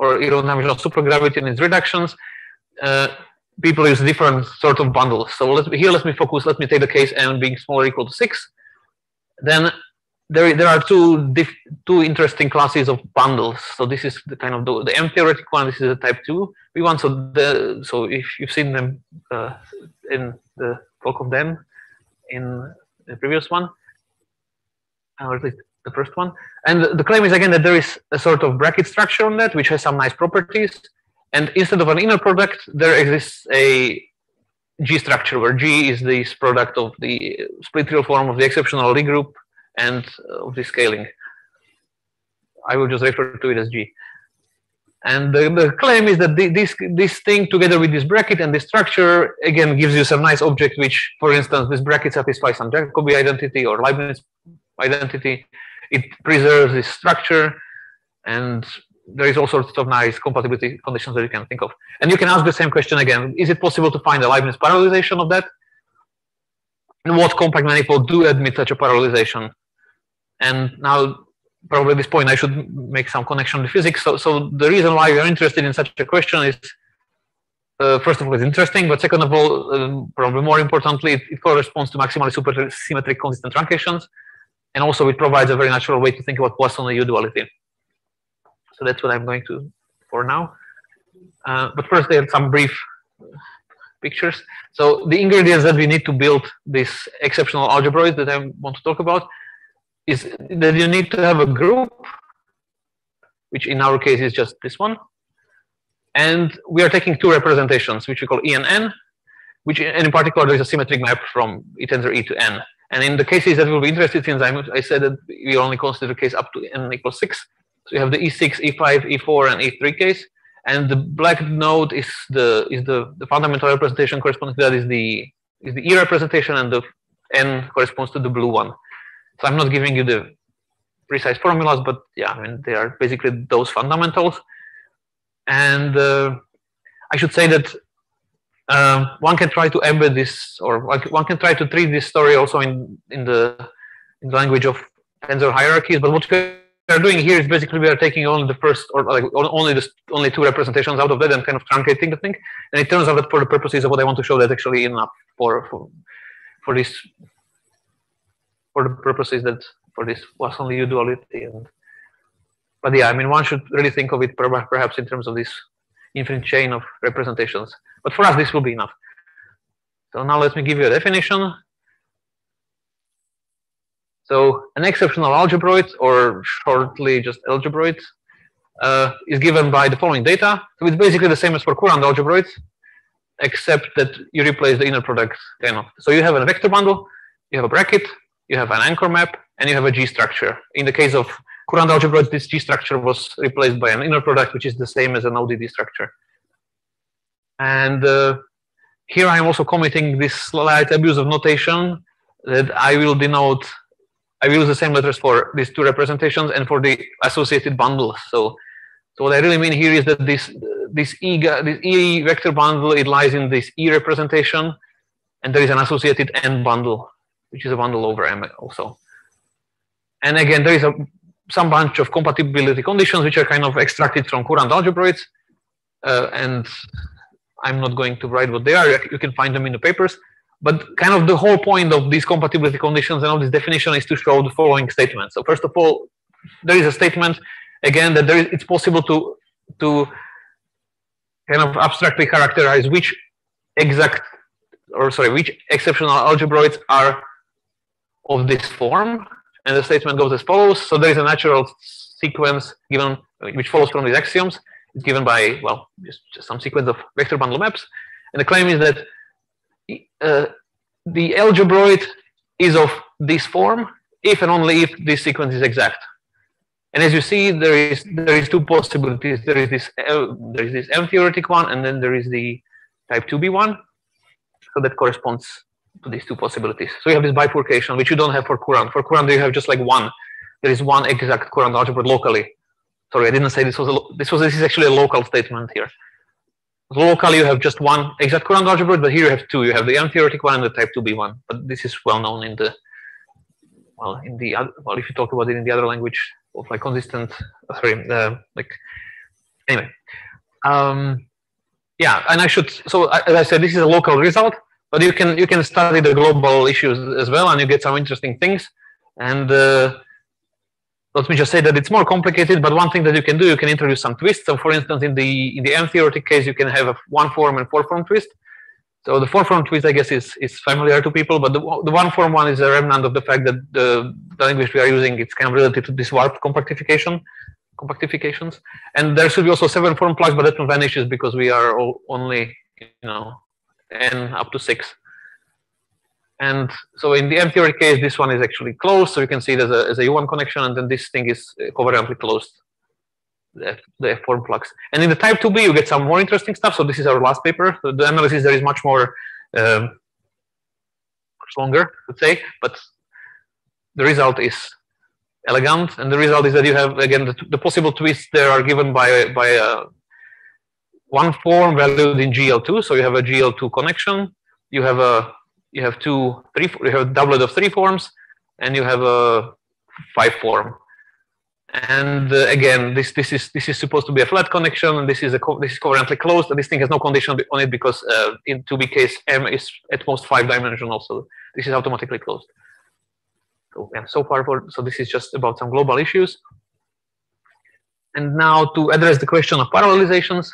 or eleven-dimensional supergravity and its reductions, uh, people use different sort of bundles. So let here let me focus. Let me take the case m being smaller or equal to six. Then there, there are two two interesting classes of bundles. So this is the kind of the, the M theoretic one. This is the type two We want So the so if you've seen them uh, in the talk of them in the previous one, or at least the first one. And the, claim is again that there is a sort of bracket structure on that, which has some nice properties. And instead of an inner product, there exists a G structure where G is this product of the split real form of the exceptional Lie group and uh, of the scaling. I will just refer to it as G. And the, the claim is that the, this, this thing together with this bracket and this structure, again, gives you some nice object, which, for instance, this bracket satisfies some Jacobi identity or Leibniz identity. It preserves this structure and there is all sorts of nice compatibility conditions that you can think of. And you can ask the same question again. Is it possible to find a Leibniz parallelization of that? And what compact manifold do admit such a parallelization? And now, probably at this point, I should make some connection to physics. So, so the reason why we are interested in such a question is, uh, first of all, it's interesting, but second of all, um, probably more importantly, it, it, corresponds to maximally supersymmetric consistent truncations. And also, it provides a very natural way to think about Poisson-Lie duality. So that's what I'm going to for now. Uh, but first, there are some brief pictures. So the ingredients that we need to build this exceptional algebroid that I want to talk about is that you need to have a group, which in our case is just this one. And we are taking two representations, which we call E and N, which and in particular there is a symmetric map from E tensor E to N. And in the cases that we'll be interested in, I said that we only consider case up to N equals 6. So you have the E6, E5, E4, and E3 case. And the black node is the is the, the fundamental representation corresponding to that is the is the E representation and the N corresponds to the blue one. So I'm not giving you the precise formulas, but yeah, I mean, they are basically those fundamentals. And uh, I should say that um, one can try to embed this, or one can try to treat this story also in, in, the, in the language of tensor hierarchies. But what we are doing here is basically we are taking only the first, or like only the only two representations out of that and kind of truncating the thing. And it turns out that for the purposes of what I want to show, that's actually enough for for, for this for the purposes that for this Poisson-Lie duality. And, but yeah, I mean, one should really think of it perhaps in terms of this infinite chain of representations. But for us, this will be enough. So now let me give you a definition. So an exceptional algebroid, or shortly just algebroid, uh, is given by the following data. So it's basically the same as for Courant algebroids, except that you replace the inner product kind of. So you have a vector bundle, you have a bracket, you have an anchor map, and you have a G structure. In the case of Courant algebroids, this G structure was replaced by an inner product, which is the same as an O(d,d) structure. And uh, here I am also committing this slight abuse of notation that I will denote, I will use the same letters for these two representations and for the associated bundles. So, so what I really mean here is that this this E this E vector bundle it lies in this E representation, and there is an associated N bundle, which is a bundle over M also. And again, there is a some bunch of compatibility conditions which are kind of extracted from Courant algebroids, uh, and I'm not going to write what they are. You can find them in the papers. But kind of the whole point of these compatibility conditions and of this definition is to show the following statement. So first of all, there is a statement again that there is, it's possible to to kind of abstractly characterize which exact or sorry which exceptional algebroids are of this form. And the statement goes as follows. So there is a natural sequence given which follows from these axioms. It's given by well just, just some sequence of vector bundle maps. And the claim is that uh, the algebroid is of this form if and only if this sequence is exact. And as you see, there is there is two possibilities. There is this uh, there is this M theoretic one, and then there is the type 2B one. So that corresponds to these two possibilities. So you have this bifurcation, which you don't have for Courant. For Courant, you have just like one. There is one exact Courant algebra locally. Sorry, I didn't say this was a this was this is actually a local statement here. Locally, you have just one exact Courant algebra, but here you have two. You have the M theoretic one and the type 2B one. But this is well known in the well in the well if you talk about it in the other language of like consistent sorry uh, like anyway um yeah and I should so as I said this is a local result but you can you can study the global issues as well and you get some interesting things and uh, let me just say that it's more complicated, but one thing that you can do, you can introduce some twists. So for instance, in the in the M theoretic case, you can have a one form and four form twist. So the four form twist, I guess, is, is familiar to people, but the, the one form one is a remnant of the fact that the, the language we are using, it's kind of related to this warped compactification, compactifications. And there should be also seven form plugs, but that vanishes because we are only, you know, n up to six. And so in the M theory case, this one is actually closed. So you can see there's a, there's a U1 connection, and then this thing is uh, covariantly closed, the, F, form flux. And in the type 2B, you get some more interesting stuff. So this is our last paper. So the analysis there is much more, um, much longer, let's say, but the result is elegant. And the result is that you have, again, the, the possible twists there are given by, by uh, one form valued in GL2. So you have a GL2 connection. You have a you have two, three, you have a doublet of three forms, and you have a five form. And uh, again, this this is this is supposed to be a flat connection, and this is a this is covariantly closed, and this thing has no condition on it because uh, in 2B case M is at most five dimensional, so this is automatically closed. So yeah, so far for so this is just about some global issues. And now to address the question of parallelizations,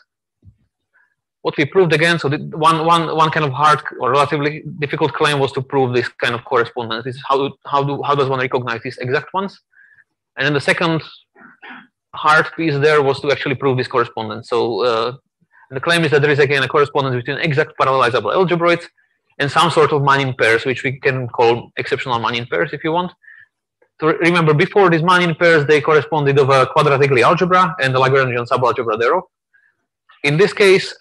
what we proved again, so one, one, one kind of hard or relatively difficult claim was to prove this kind of correspondence. This is how, how, do, how does one recognize these exact ones? And then the second hard piece there was to actually prove this correspondence. So uh, the claim is that there is again a correspondence between exact parallelizable algebroids and some sort of Manin pairs, which we can call exceptional Manin pairs if you want. So remember, before these Manin pairs, they corresponded of a quadratic Lie algebra and the Lagrangian subalgebra thereof. In this case,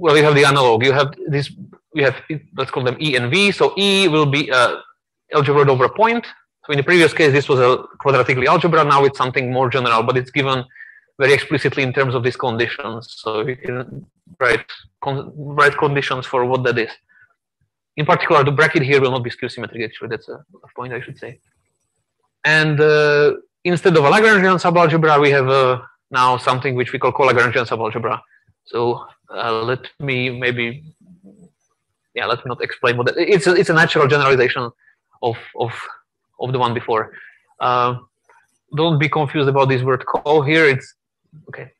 well, you have the analog. You have this. We have let's call them E and V. So E will be a algebra over a point. So in the previous case, this was a quadratic Lie algebra. Now it's something more general, but it's given very explicitly in terms of these conditions. So you can write con write conditions for what that is. In particular, the bracket here will not be skew symmetric. Actually, that's a, a point I should say. And uh, instead of a Lagrangian subalgebra, we have uh, now something which we call co-Lagrangian subalgebra. So uh, let me maybe, yeah, let me not explain what that, it's a, it's a natural generalization of of of the one before. Uh, don't be confused about this word co here. It's okay.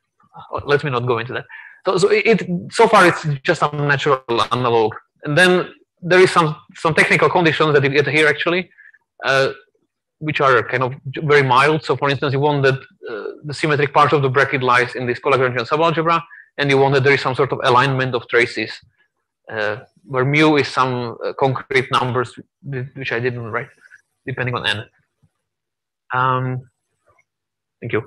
Let me not go into that. So so it so far it's just a natural analog, and then there is some some technical conditions that you get here actually. Uh, which are kind of very mild. So for instance, you want that uh, the symmetric part of the bracket lies in this Colagrangian subalgebra, and you want that there is some sort of alignment of traces, uh, where mu is some uh, concrete numbers, which I didn't write, depending on n. Um, thank you.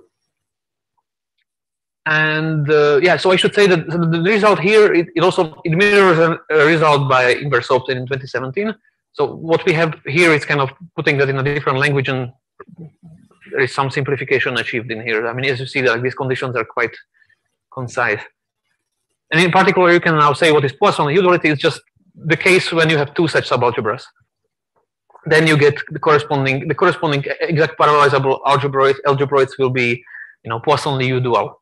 And uh, yeah, so I should say that the result here, it, it also it mirrors a, result by Inverso Optin in 2017. So what we have here is kind of putting that in a different language and there is some simplification achieved in here. I mean, as you see, like these conditions are quite concise. And in particular, you can now say what is Poisson U-duality is just the case when you have two such subalgebras. Then you get the corresponding the corresponding exact parallelizable algebroids. Algebroids will be, you know, Poisson U-dual.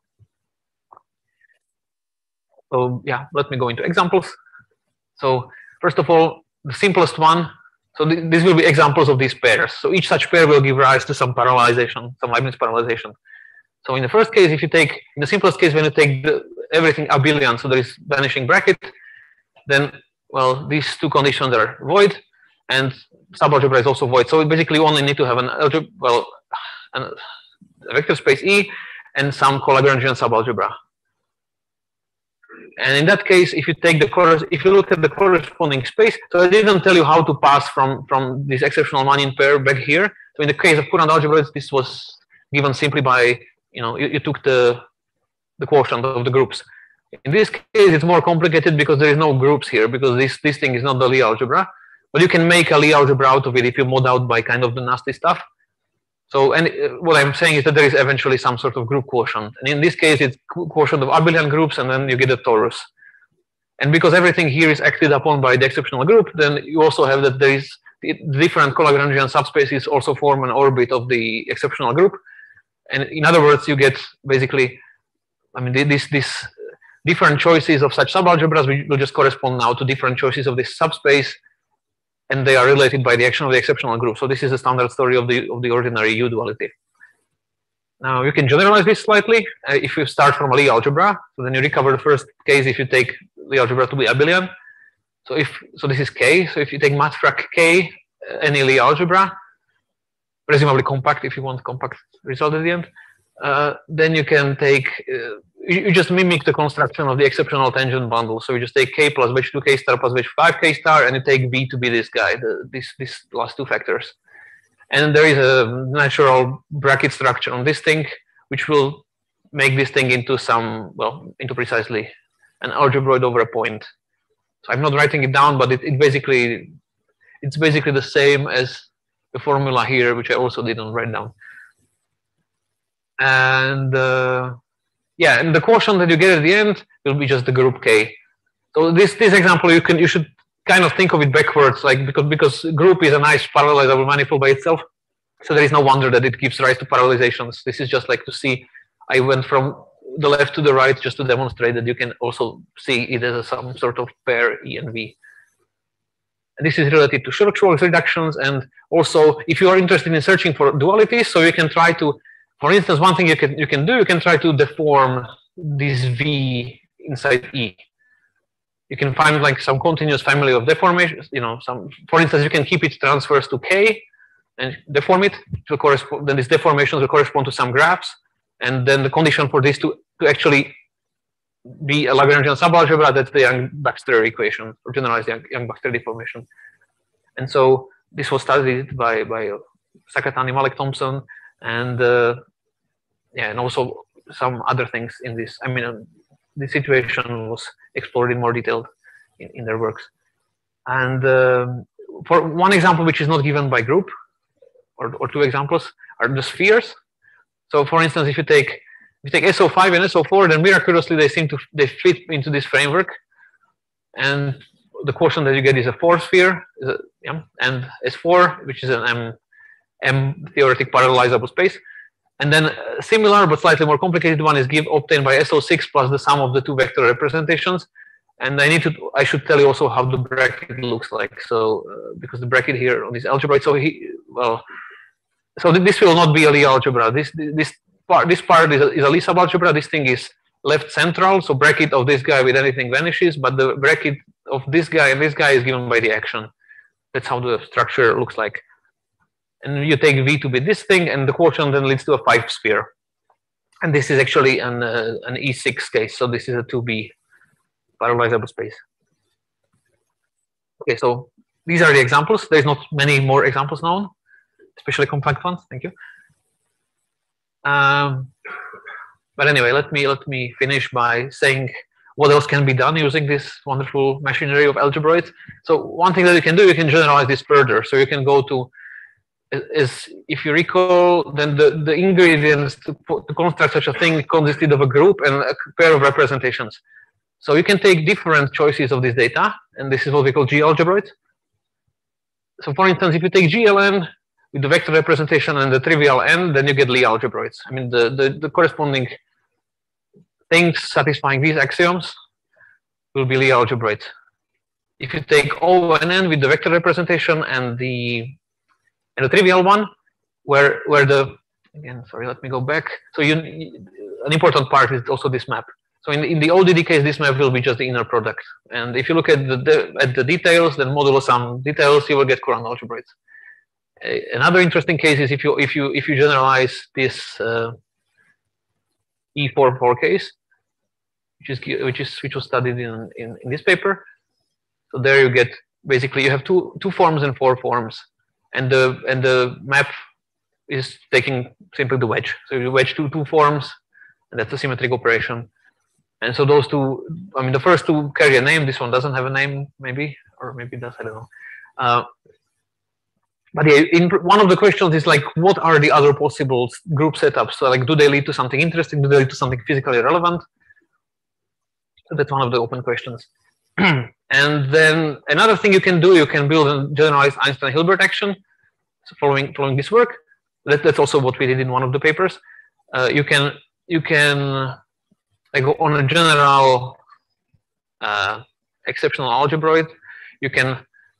So yeah, let me go into examples. So first of all, the simplest one. So th these will be examples of these pairs. So each such pair will give rise to some parallelization, some Leibniz parallelization. So in the first case, if you take, in the simplest case, when you take the, everything abelian, so there is vanishing bracket, then, well, these two conditions are void, and subalgebra is also void. So we basically only need to have an algebra, well, an, a vector space E and some Colagrangian subalgebra. And in that case, if you take the if you look at the corresponding space, so I didn't tell you how to pass from from this exceptional Manin pair back here. So in the case of Courant algebra, this was given simply by you know you, you took the the quotient of the groups. In this case, it's more complicated because there is no groups here because this this thing is not the Lie algebra. But you can make a Lie algebra out of it if you mod out by kind of the nasty stuff. So, and uh, what I'm saying is that there is eventually some sort of group quotient. And in this case, it's quotient of abelian groups, and then you get a torus. And because everything here is acted upon by the exceptional group, then you also have that there is different Colagrangian subspaces also form an orbit of the exceptional group. And in other words, you get basically, I mean, this, this different choices of such subalgebras will just correspond now to different choices of this subspace and they are related by the action of the exceptional group. So this is the standard story of the of the ordinary U duality. Now you can generalize this slightly. Uh, if you start from a Lie algebra, so then you recover the first case if you take the algebra to be abelian. So if so, this is K. So if you take mathfrak K, uh, any Lie algebra, presumably compact if you want compact result at the end, uh, then you can take uh, you, just mimic the construction of the exceptional tangent bundle. So you just take k plus which 2k star plus which 5k star, and you take v to be this guy, the, this, this last two factors. And there is a natural bracket structure on this thing, which will make this thing into some, well, into precisely an algebroid over a point. So I'm not writing it down, but it, it basically, it's basically the same as the formula here, which I also didn't write down. And uh, yeah, and the quotient that you get at the end will be just the group K. So this this example you can you should kind of think of it backwards, like because because group is a nice parallelizable manifold by itself. So there is no wonder that it gives rise to parallelizations. This is just like to see. I went from the left to the right just to demonstrate that you can also see it as some sort of pair E and V. This is related to Schwarzschild reductions, and also if you are interested in searching for dualities, so you can try to for instance, one thing you can you can do, you can try to deform this V inside E. You can find like some continuous family of deformations, you know, some for instance, you can keep it transverse to K and deform it to correspond then these deformations will correspond to some graphs. And then the condition for this to, to actually be a Lagrangian subalgebra, that's the Yang-Baxter equation, or generalized Yang-Baxter deformation. And so this was studied by, by Sakatani, Malek Thompson, and uh, and also some other things in this. I mean, the situation was explored in more detail in, in their works. And um, for one example, which is not given by group, or, or two examples, are the spheres. So, for instance, if you take if you take SO5 and SO4, then miraculously they seem to they fit into this framework, and the quotient that you get is a four sphere, a, yeah, and S4, which is an M M theoretic parallelizable space. And then uh, similar but slightly more complicated one is give obtained by SO6 plus the sum of the two vector representations. And I need to, I should tell you also how the bracket looks like. So, uh, because the bracket here on this algebra, so he, well, so this will not be a Lie algebra. This, this part, this part is a, is a Lie subalgebra. This thing is left central. So bracket of this guy with anything vanishes, but the bracket of this guy and this guy is given by the action. That's how the structure looks like. And you take V to be this thing, and the quotient then leads to a five sphere. And this is actually an, uh, an E6 case, so this is a 2B parallelizable space. Okay, so these are the examples. There's not many more examples known, especially compact ones. Thank you. Um, but anyway, let me let me finish by saying what else can be done using this wonderful machinery of algebroids. So one thing that you can do, you can generalize this further. So you can go to is if you recall, then the, the ingredients to, to construct such a thing consisted of a group and a pair of representations. So you can take different choices of this data, and this is what we call G-algebroid. So for instance, if you take GLN with the vector representation and the trivial n, then you get Lie algebroids. I mean, the, the, the corresponding things satisfying these axioms will be Lie algebroid. If you take ONN with the vector representation and the and the trivial one, where where the again, sorry, let me go back. So you an important part is also this map. So in the, in the O(d,d) case, this map will be just the inner product. And if you look at the, the at the details, then modulo some details, you will get Courant algebroids. Uh, another interesting case is if you if you if you generalize this uh, E44 case, which is which is which was studied in, in in this paper. So there you get basically you have two two forms and four forms, and the and the map is taking simply the wedge. So you wedge two two forms, and that's a symmetric operation. And so those two, I mean, the first two carry a name. This one doesn't have a name, maybe, or maybe it does. I don't know. Uh, but yeah, in one of the questions is like, what are the other possible group setups? So like, do they lead to something interesting? Do they lead to something physically relevant? So that's one of the open questions. and then another thing you can do, you can build a generalized Einstein-Hilbert action. So following following this work, that, that's also what we did in one of the papers. Uh, you can you can like on a general uh, exceptional algebroid, you can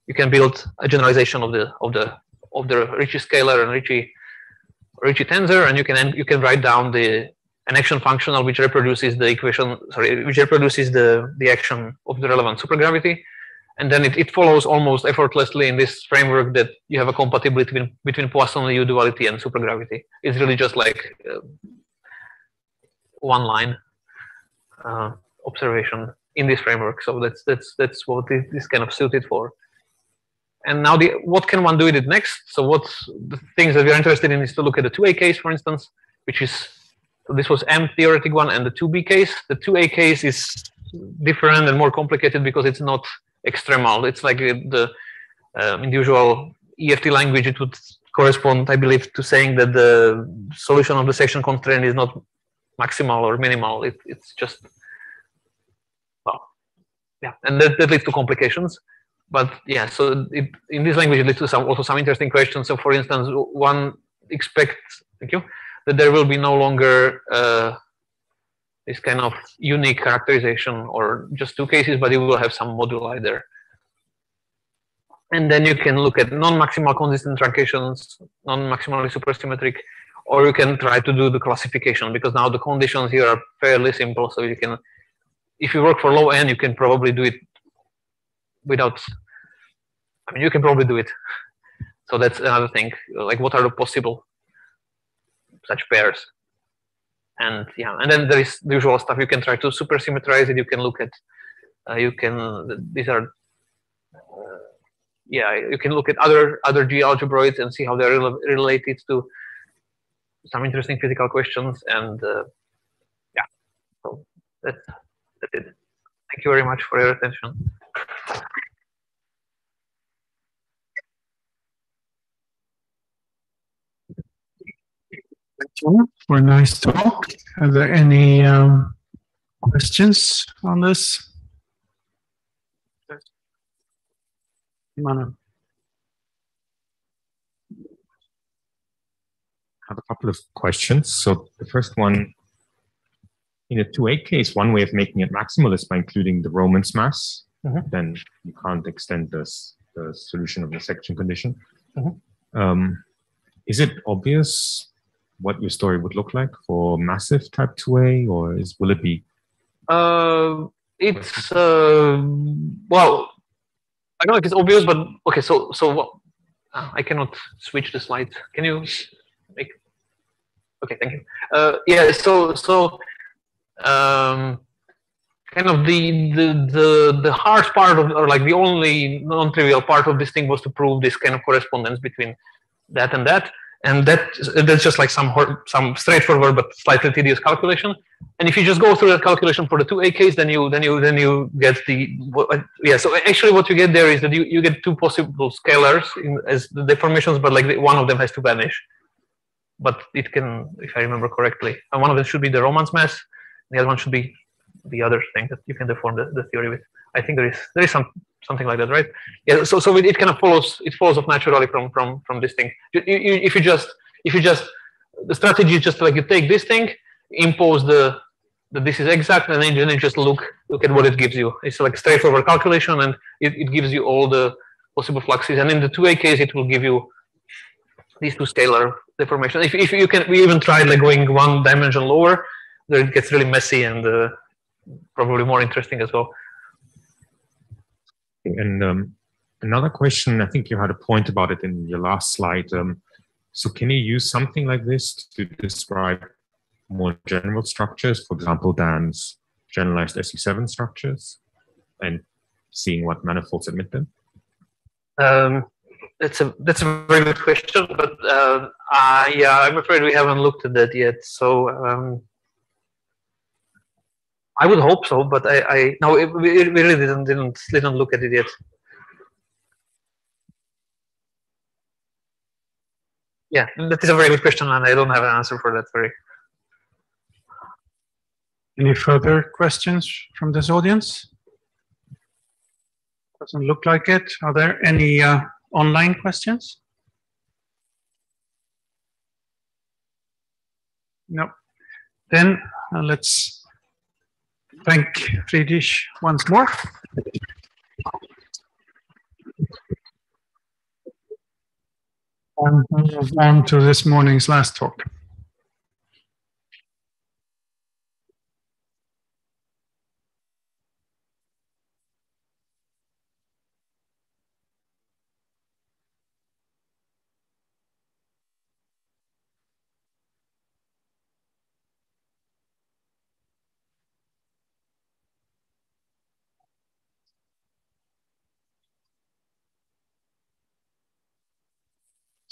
you can build a generalization of the of the of the Ricci scalar and Ricci Ricci tensor, and you can you can write down the an action functional which reproduces the equation sorry which reproduces the the action of the relevant supergravity and then it, it follows almost effortlessly in this framework that you have a compatibility between, between Poisson U duality and supergravity. It's really just like uh, one line uh, observation in this framework. So that's that's that's what this, kind of suited for. And now the what can one do with it next? So what's the things that we are interested in is to look at the 2A case, for instance, which is this was M theoretic one and the 2B case. The 2A case is different and more complicated because it's not extremal. It's like the um, in the usual EFT language, it would correspond, I believe, to saying that the solution of the section constraint is not maximal or minimal. It, it's just, well, yeah, and that, that leads to complications. But yeah, so it, in this language, it leads to some also some interesting questions. So, for instance, one expects, thank you, that there will be no longer uh, this kind of unique characterization or just two cases, but you will have some moduli there. And then you can look at non-maximal consistent truncations, non-maximally supersymmetric, or you can try to do the classification because now the conditions here are fairly simple. So you can, if you work for low n, you can probably do it without, I mean, you can probably do it. So that's another thing. Like what are the possible such pairs? And yeah, and then there is the usual stuff. You can try to supersymmetrize it. You can look at, uh, you can, these are, uh, yeah, you can look at other other G algebroids and see how they're rel related to some interesting physical questions and uh, yeah so that's that's it thank you very much for your attention for a nice talk. Are there any um, questions on this? Manu. have a couple of questions. So the first one, in a 2A case, one way of making it maximal is by including the Romans mass. Mhm. Then you can't extend this, the solution of the section condition. Mhm. Um, is it obvious what your story would look like for massive type 2A, or is will it be? uh, it's uh, well i know if it's obvious but okay so so what uh, I cannot switch the slides. Can you make? Okay, thank you. Uh, yeah, so so um, kind of the the the the hard part of or like the only non-trivial part of this thing was to prove this kind of correspondence between that and that and that that's just like some some straightforward but slightly tedious calculation. And if you just go through that calculation for the two A case then you then you then you get the yeah so actually what you get there is that you, you get two possible scalars in, as the deformations but like the, one of them has to vanish. But it can if I remember correctly and one of them should be the Romans mass and the other one should be the other thing that you can deform the, the theory with. I think there is there is some something like that, right? Yeah. So so it, it kind of follows it follows off naturally from from from this thing. You, you, if you just if you just the strategy is just like you take this thing, impose the that this is exact, and then, you just look look at what it gives you. It's like straightforward calculation, and it, it gives you all the possible fluxes. And in the 2A case, it will give you these two scalar deformation. If, if you can, we even tried like going one dimension lower, then it gets really messy and uh, probably more interesting as well. And um, another question, I think you had a point about it in your last slide. Um, so can you use something like this to describe more general structures, for example, Dan's generalized SU7 structures and seeing what manifolds admit them? Um, that's a that's a very good question, but uh, uh, yeah, I'm afraid we haven't looked at that yet. So um, I would hope so, but I, I no, it, we really didn't didn't didn't look at it yet. Yeah, that is a very good question, and I don't have an answer for that. Sorry. Any further questions from this audience? Doesn't look like it. Are there any uh, online questions? No. Then uh, let's thank Fridrich once more. And move on to this morning's last talk.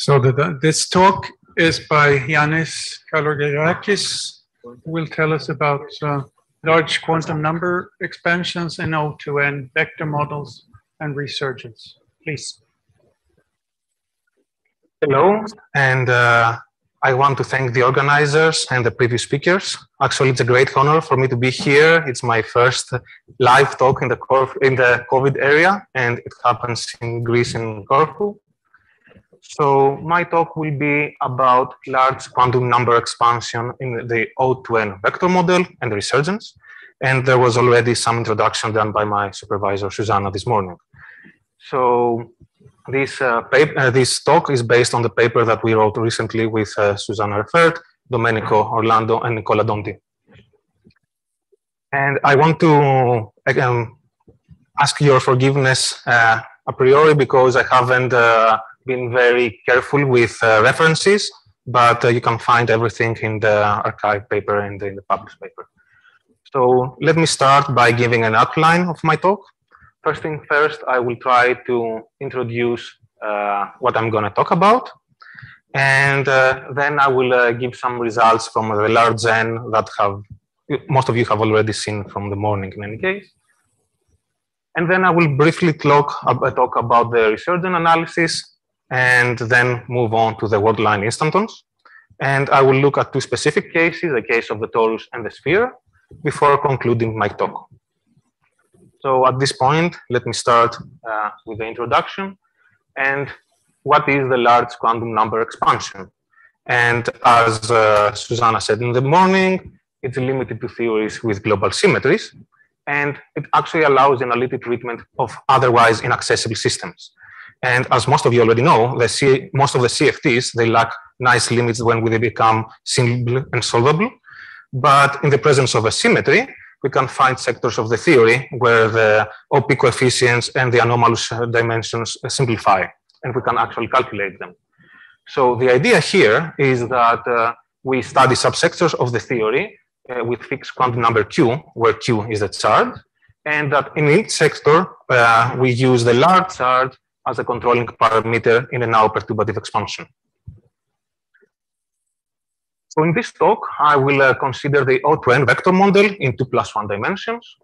So the, this talk is by Yanis Kalogerakis, who will tell us about uh, large quantum number expansions in O(2N) vector models and resurgence. Please. Hello, and uh, I want to thank the organizers and the previous speakers. Actually, it's a great honor for me to be here. It's my first live talk in the, in the COVID area, and it happens in Greece in Corfu. So my talk will be about large quantum number expansion in the O(2N) vector model and resurgence. And there was already some introduction done by my supervisor, Susanna, this morning. So this, uh, paper, uh, this talk is based on the paper that we wrote recently with uh, Susanna Reffert, Domenico Orlando, and Nicola Dondi. And I want to um, ask your forgiveness uh, a priori because I haven't uh, been very careful with uh, references, but uh, you can find everything in the arXiv paper and in the published paper. So let me start by giving an outline of my talk. First thing first, I will try to introduce uh, what I'm going to talk about. And uh, then I will uh, give some results from the large N that have most of you have already seen from the morning in any case. And then I will briefly talk, talk about the resurgent analysis and then move on to the worldline instantons. And I will look at two specific cases, the case of the torus and the sphere, before concluding my talk. So at this point, let me start uh, with the introduction and what is the large quantum number expansion. And as uh, Susanna said in the morning, it's limited to theories with global symmetries, and it actually allows analytic treatment of otherwise inaccessible systems. And as most of you already know, the C, most of the CFTs, they lack nice limits when they become simple and solvable. But in the presence of a symmetry, we can find sectors of the theory where the OP coefficients and the anomalous dimensions simplify. and we can actually calculate them. So the idea here is that uh, we study subsectors of the theory uh, with fixed quantum number q, where q is the charge, and that in each sector, uh, we use the large charge as a controlling parameter in a now perturbative expansion. So in this talk, I will uh, consider the O to N vector model in two plus one dimensions.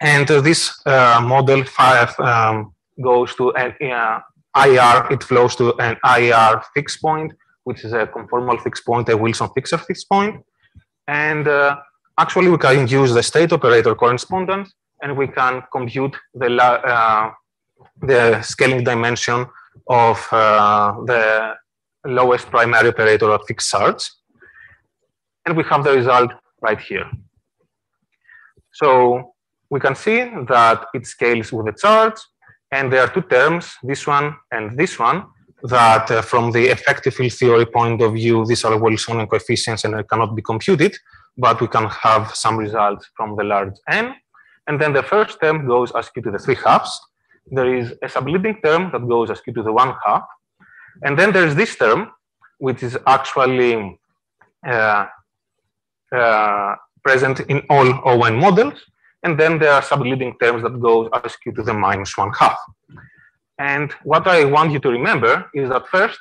And uh, this uh, model five um, goes to an uh, IR, it flows to an IR fixed point, which is a conformal fixed point, a Wilson-Fisher fixed point. And uh, actually, we can use the state operator correspondence and we can compute the, uh, the scaling dimension of uh, the lowest primary operator at fixed charge. And we have the result right here. So we can see that it scales with the charge. And there are two terms, this one and this one, that uh, from the effective field theory point of view, these are Wilsonian coefficients and cannot be computed, but we can have some results from the large n. And then the first term goes as q to the 3 halves. There is a subleading term that goes as q to the 1 half. And then there's this term, which is actually uh, uh, present in all ON models. And then there are subleading terms that goes as q to the minus 1 half. And what I want you to remember is that first,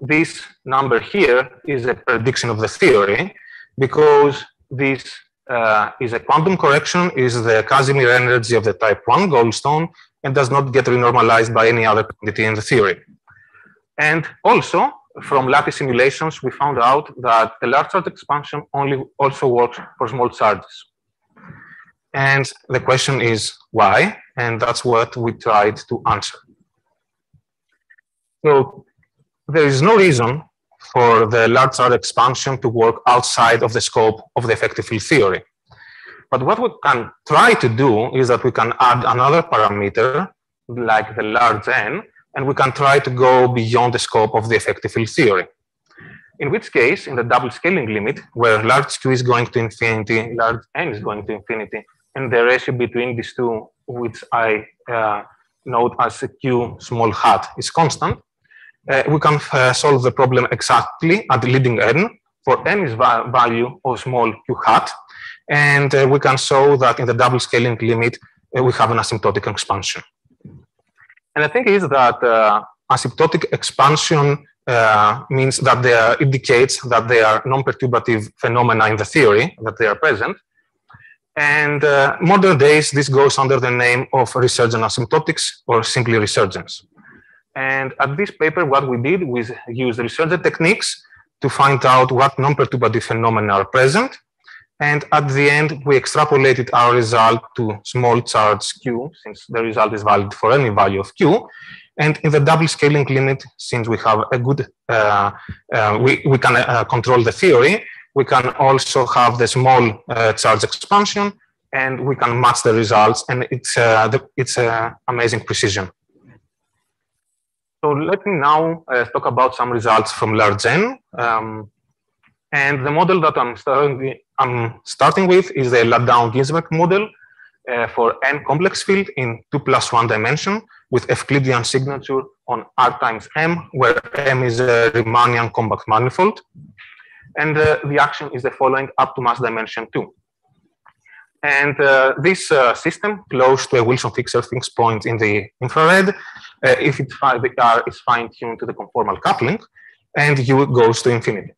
this number here is a prediction of the theory because this uh, is a quantum correction, is the Casimir energy of the type 1 Goldstone, and does not get renormalized by any other quantity in the theory. And also, from lattice simulations, we found out that the large charge expansion only also works for small charges. And the question is why? And that's what we tried to answer. So there is no reason for the large charge expansion to work outside of the scope of the effective field theory. But what we can try to do is that we can add another parameter like the large n, and we can try to go beyond the scope of the effective field theory. In which case, in the double scaling limit, where large q is going to infinity, large n is going to infinity, and the ratio between these two, which I uh, note as q small hat, is constant, uh, we can uh, solve the problem exactly at the leading n for n is va value of small q hat. And uh, we can show that in the double scaling limit, uh, we have an asymptotic expansion. And the thing is that uh, asymptotic expansion uh, means that they are, indicates that they are non-perturbative phenomena in the theory, that they are present. And uh, modern days, this goes under the name of resurgent asymptotics or simply resurgence. And at this paper, what we did was use resurgent techniques to find out what non-perturbative phenomena are present. And at the end, we extrapolated our result to small charge q, since the result is valid for any value of q. And in the double scaling limit, since we have a good, uh, uh, we, we can uh, control the theory, we can also have the small uh, charge expansion and we can match the results and it's, uh, the, it's amazing precision. So let me now uh, talk about some results from large N. Um, and the model that I'm starting, I'm starting with is the Landau-Ginzburg model uh, for n complex field in 2 plus 1 dimension with Euclidean signature on R times M, where M is a Riemannian compact manifold. And uh, the action is the following up to mass dimension 2. And uh, this uh, system close to a Wilson-Fisher fixed point in the infrared, uh, if it, the R is fine-tuned to the conformal coupling, and U goes to infinity.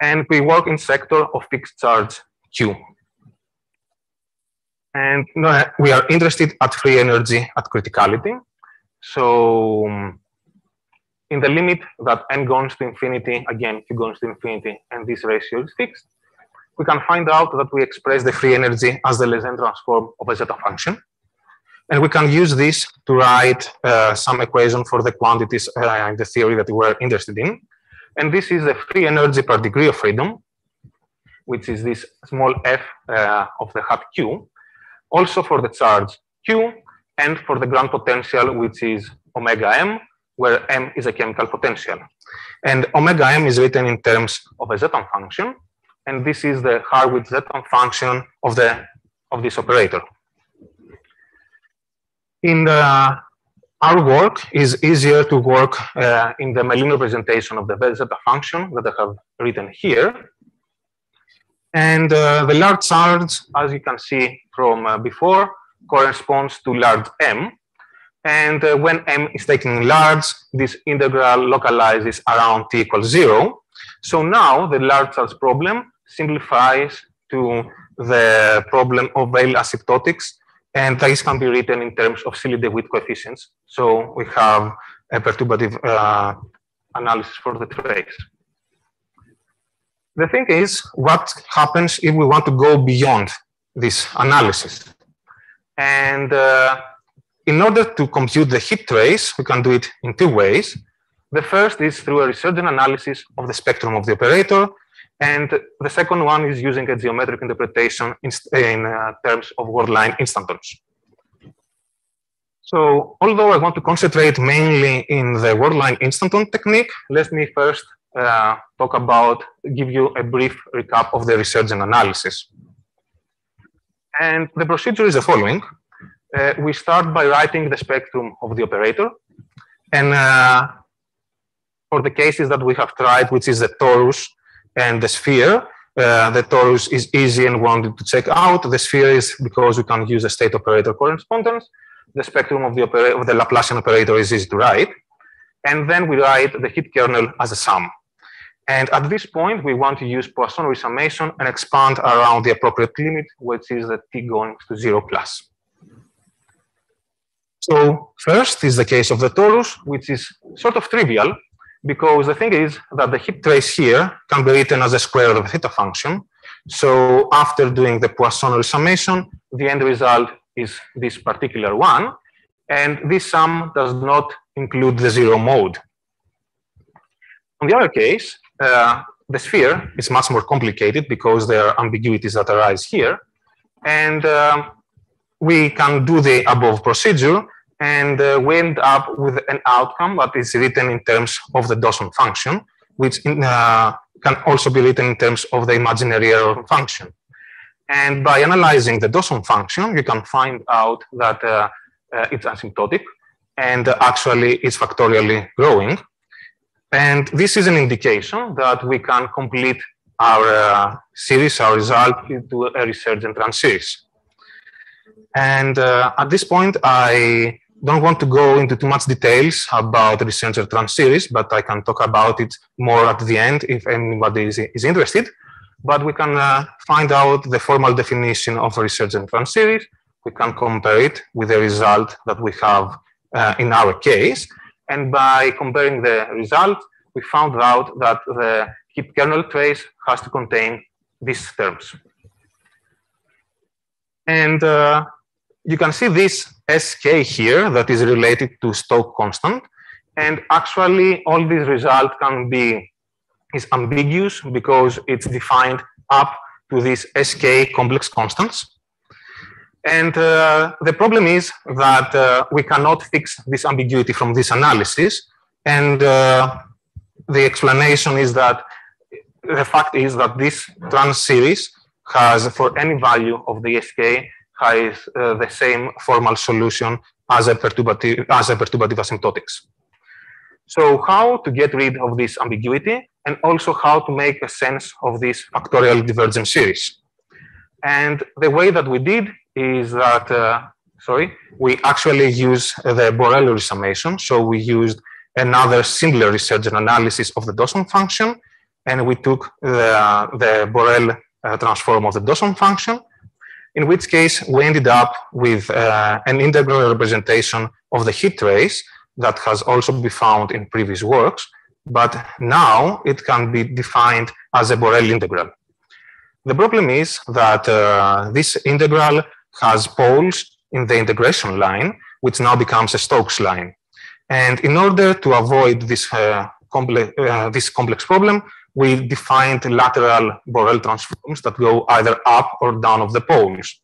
And we work in sector of fixed charge Q. And we are interested at free energy at criticality. So um, in the limit that n goes to infinity, again, q goes to infinity, and this ratio is fixed, we can find out that we express the free energy as the Legendre transform of a zeta function. And we can use this to write uh, some equation for the quantities uh, in the theory that we were interested in. And this is the free energy per degree of freedom, which is this small f uh, of the hat q, also for the charge q, and for the grand potential, which is omega m, where m is a chemical potential. And omega m is written in terms of a zeta function, and this is the Hartwig-Zeton function of the of this operator. In the our work is easier to work uh, in the Mellin representation of the zeta function that I have written here. And uh, the large charge, as you can see from uh, before, corresponds to large m. And uh, when m is taken large, this integral localizes around t equals zero. So now the large charge problem simplifies to the problem of Weyl asymptotics and this can be written in terms of Seeley-DeWitt coefficients. So we have a perturbative uh, analysis for the trace. The thing is, what happens if we want to go beyond this analysis? And uh, in order to compute the heat trace, we can do it in two ways. The first is through a resurgent analysis of the spectrum of the operator. And the second one is using a geometric interpretation in, in uh, terms of worldline instantons. So although I want to concentrate mainly in the word line instanton technique, let me first uh, talk about, give you a brief recap of the resurgent analysis. And the procedure is the following. Uh, we start by writing the spectrum of the operator. And uh, for the cases that we have tried, which is the torus and the sphere. Uh, the torus is easy and wanted to check out. The sphere is because we can use a state operator correspondence. The spectrum of the, of the Laplacian operator is easy to write. And then we write the heat kernel as a sum. And at this point, we want to use Poisson resummation and expand around the appropriate limit, which is the t going to zero plus. So first is the case of the torus, which is sort of trivial because the thing is that the heat trace here can be written as a square of the theta function. So after doing the Poisson resummation, the end result is this particular one. And this sum does not include the zero mode. On the other case, uh, the sphere is much more complicated because there are ambiguities that arise here. And uh, we can do the above procedure and uh, we end up with an outcome that is written in terms of the Dawson function, which in, uh, can also be written in terms of the imaginary error function. And by analyzing the Dawson function, you can find out that uh, uh it's asymptotic and actually it's factorially growing. And this is an indication that we can complete our uh, series, our result, into a resurgent series. And uh, at this point, I don't want to go into too much details about the resurgent trans series, but I can talk about it more at the end if anybody is, is interested. But we can uh, find out the formal definition of resurgent trans series. We can compare it with the result that we have uh, in our case. And by comparing the result, we found out that the heat kernel trace has to contain these terms. And uh, you can see this sk here that is related to Stokes constant. And actually, all these results can be is ambiguous because it's defined up to these sk complex constants. And uh, the problem is that uh, we cannot fix this ambiguity from this analysis. And uh, the explanation is that the fact is that this trans series has, for any value of the sk, has uh, the same formal solution as a perturbative, as a perturbative asymptotics. So how to get rid of this ambiguity and also how to make a sense of this factorial divergent series. And the way that we did is that, uh, sorry, we actually use the Borel summation. So we used another similar resurgent analysis of the Dawson function, and we took the, the Borel uh, transform of the Dawson function, in which case we ended up with uh, an integral representation of the heat trace that has also been found in previous works, but now it can be defined as a Borel integral. The problem is that uh, this integral has poles in the integration line, which now becomes a Stokes line. And in order to avoid this, uh, uh, this complex problem, we defined lateral Borel transforms that go either up or down of the poles.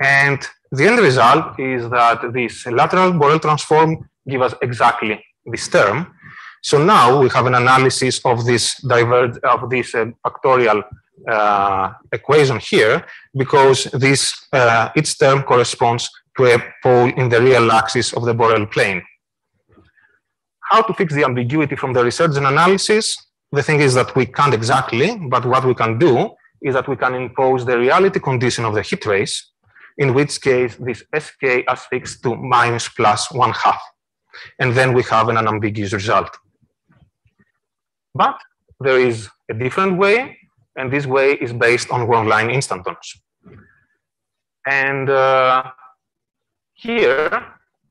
And the end result is that this lateral Borel transform give us exactly this term. So now we have an analysis of this diverge of this uh, factorial uh, equation here because this uh, its term corresponds to a pole in the real axis of the Borel plane. how to fix the ambiguity from the resurgent analysis? The thing is that we can't exactly, but what we can do is that we can impose the reality condition of the heat trace, in which case this SK is fixed to minus plus one half. And then we have an unambiguous result. But there is a different way, and this way is based on worldline instantons. And uh, here,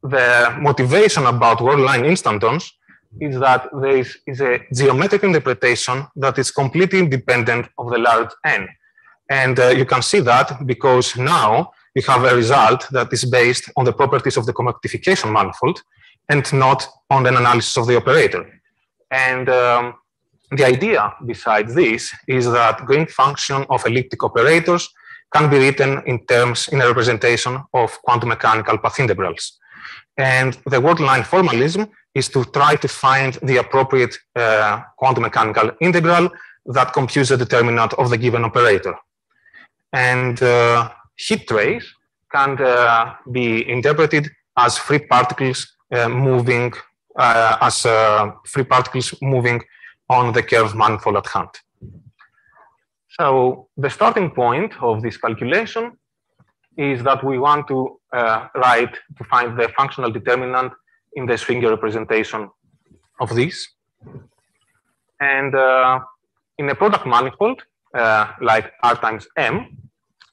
the motivation about worldline instantons is that there is, a geometric interpretation that is completely independent of the large n. And uh, you can see that because now you have a result that is based on the properties of the compactification manifold and not on an analysis of the operator. And um, the idea besides this is that green function of elliptic operators can be written in terms in a representation of quantum mechanical path integrals. And the worldline formalism is to try to find the appropriate uh, quantum mechanical integral that computes the determinant of the given operator. And uh, heat trace can uh, be interpreted as free particles uh, moving, uh, as uh, free particles moving on the curved manifold at hand. So the starting point of this calculation is that we want to uh, write to find the functional determinant in the Schwinger representation of this. And uh, in a product manifold, uh, like R times M,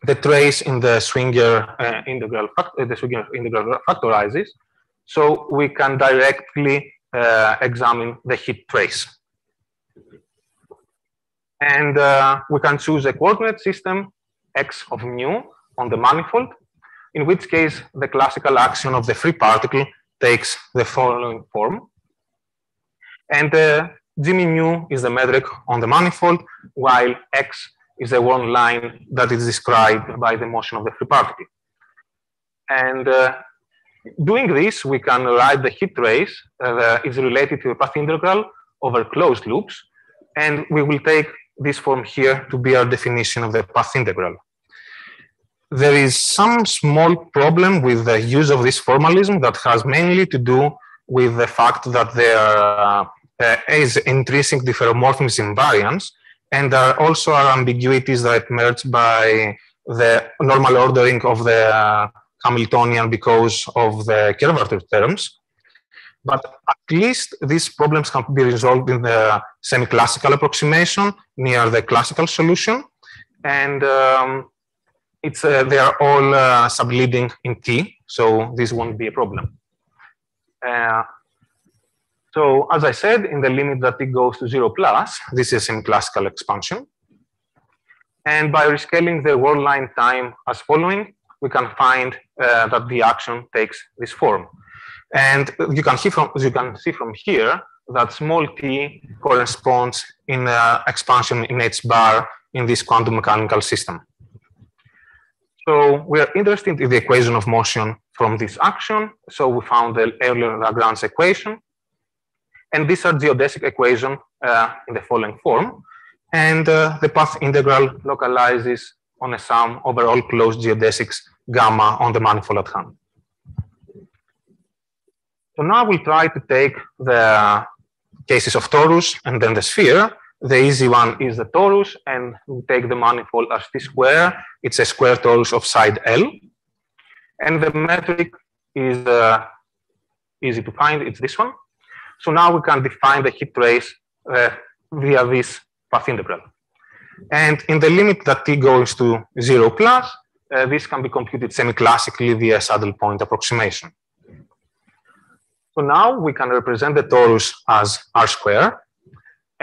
the trace in the Schwinger uh, integral, uh, the Schwinger integral factorizes, so we can directly uh, examine the heat trace. And we can choose a coordinate system x of mu on the manifold, in which case the classical action of the free particle takes the following form. And uh, Jimmy mu is the metric on the manifold, while x is the one line that is described by the motion of the free particle. And uh, doing this, we can write the heat trace uh, is related to the path integral over closed loops. And we will take this form here to be our definition of the path integral there is some small problem with the use of this formalism that has mainly to do with the fact that there uh, is intrinsic diffeomorphism invariance, and there also are ambiguities that emerge by the normal ordering of the Hamiltonian because of the curvature terms. But at least these problems can be resolved in the semi-classical approximation near the classical solution. And um, it's uh, they are all uh, subleading in T, so this won't be a problem. Uh, so as I said, in the limit that T goes to zero plus, this is in classical expansion. And by rescaling the world line time as following, we can find uh, that the action takes this form. And you can see from you can see from here that small t corresponds in uh, expansion in h bar in this quantum mechanical system. So we are interested in the equation of motion from this action. So we found the Euler-Lagrange equation. And these are geodesic equation uh, in the following form. And uh, the path integral localizes on a sum over all closed geodesics gamma on the manifold at hand. So now we'll try to take the cases of torus and then the sphere the easy one is the torus, and we take the manifold as t square. It's a square torus of side L. And the metric is uh, easy to find. It's this one. So now we can define the heat trace uh, via this path integral. And in the limit that t goes to 0 plus, uh, this can be computed semi-classically via saddle point approximation. So now we can represent the torus as r square,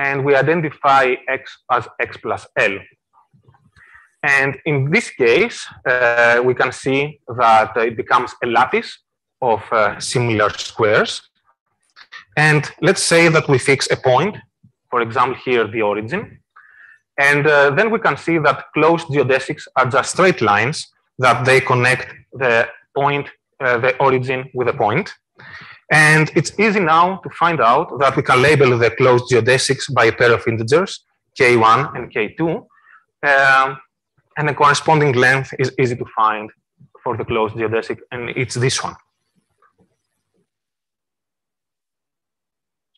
and we identify x as x plus L. And in this case, uh, we can see that it becomes a lattice of uh, similar squares. And let's say that we fix a point, for example, here the origin. And uh, then we can see that closed geodesics are just straight lines that they connect the point, uh, the origin with a point. And it's easy now to find out that we can label the closed geodesics by a pair of integers, k1 and k2. Um, and the corresponding length is easy to find for the closed geodesic, and it's this one.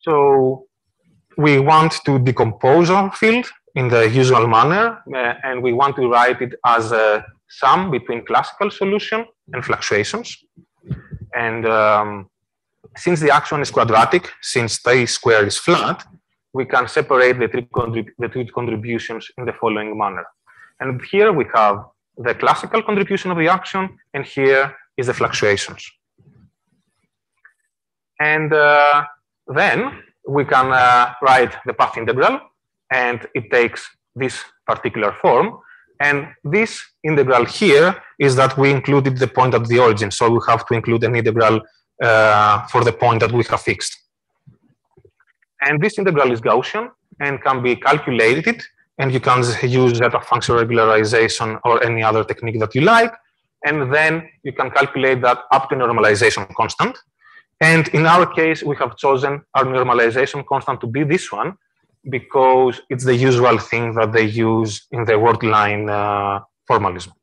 So we want to decompose our field in the usual manner, uh, and we want to write it as a sum between classical solution and fluctuations. And um, since the action is quadratic, since t square is flat, we can separate the three, the three contributions in the following manner. And here we have the classical contribution of the action, and here is the fluctuations. And uh, then we can uh, write the path integral, and it takes this particular form. And this integral here is that we included the point at the origin, so we have to include an integral for the point that we have fixed. And this integral is Gaussian and can be calculated, and you can use zeta function regularization or any other technique that you like, and then you can calculate that up to normalization constant. And in our case, we have chosen our normalization constant to be this one because it's the usual thing that they use in the worldline uh, formalism.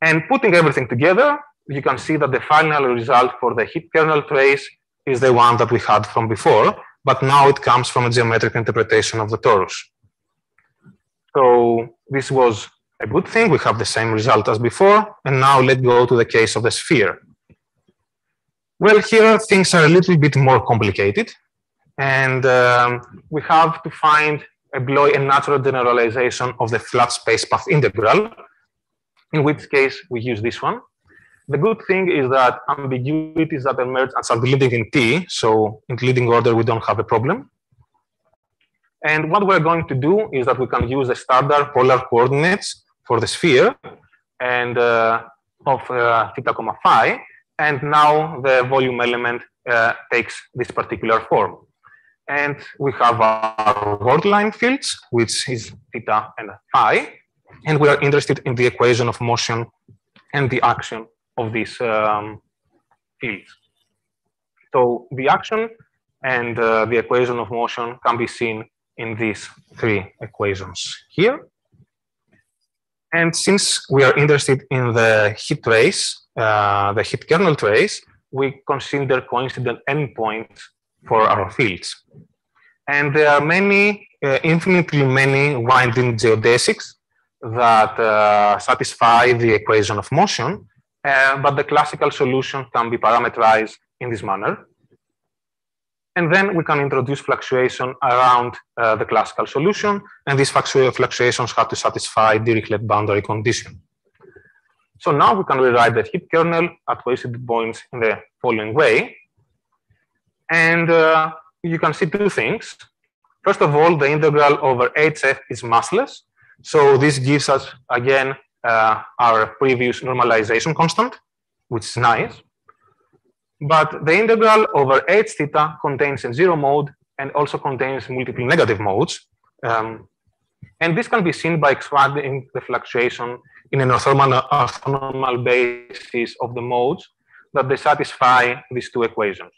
And putting everything together, you can see that the final result for the heat kernel trace is the one that we had from before, but now it comes from a geometric interpretation of the torus. So this was a good thing. We have the same result as before. And now let's go to the case of the sphere. Well, here things are a little bit more complicated. And um, we have to find a Bloy a natural generalization of the flat space path integral, in which case we use this one. The good thing is that ambiguities that emerge are leading in T, so in leading order we don't have a problem. And what we're going to do is that we can use the standard polar coordinates for the sphere and uh, of uh, theta comma phi, and now the volume element uh, takes this particular form. And we have our worldline fields, which is theta and phi, and we are interested in the equation of motion and the action of these um, fields. So the action and uh, the equation of motion can be seen in these three equations here. And since we are interested in the heat trace, uh, the heat kernel trace, we consider coincident endpoints for our fields. And there are many, uh, infinitely many winding geodesics that uh, satisfy the equation of motion, uh, but the classical solution can be parameterized in this manner. And then we can introduce fluctuation around uh, the classical solution, and these fluctuations have to satisfy Dirichlet boundary condition. So now we can rewrite the heat kernel at coincident points in the following way. And uh, you can see two things. First of all, the integral over HF is massless. So this gives us, again, uh, our previous normalization constant, which is nice. But the integral over h theta contains a zero mode and also contains multiple negative modes. Um, and this can be seen by expanding the fluctuation in an orthonormal, orthonormal basis of the modes that they satisfy these two equations.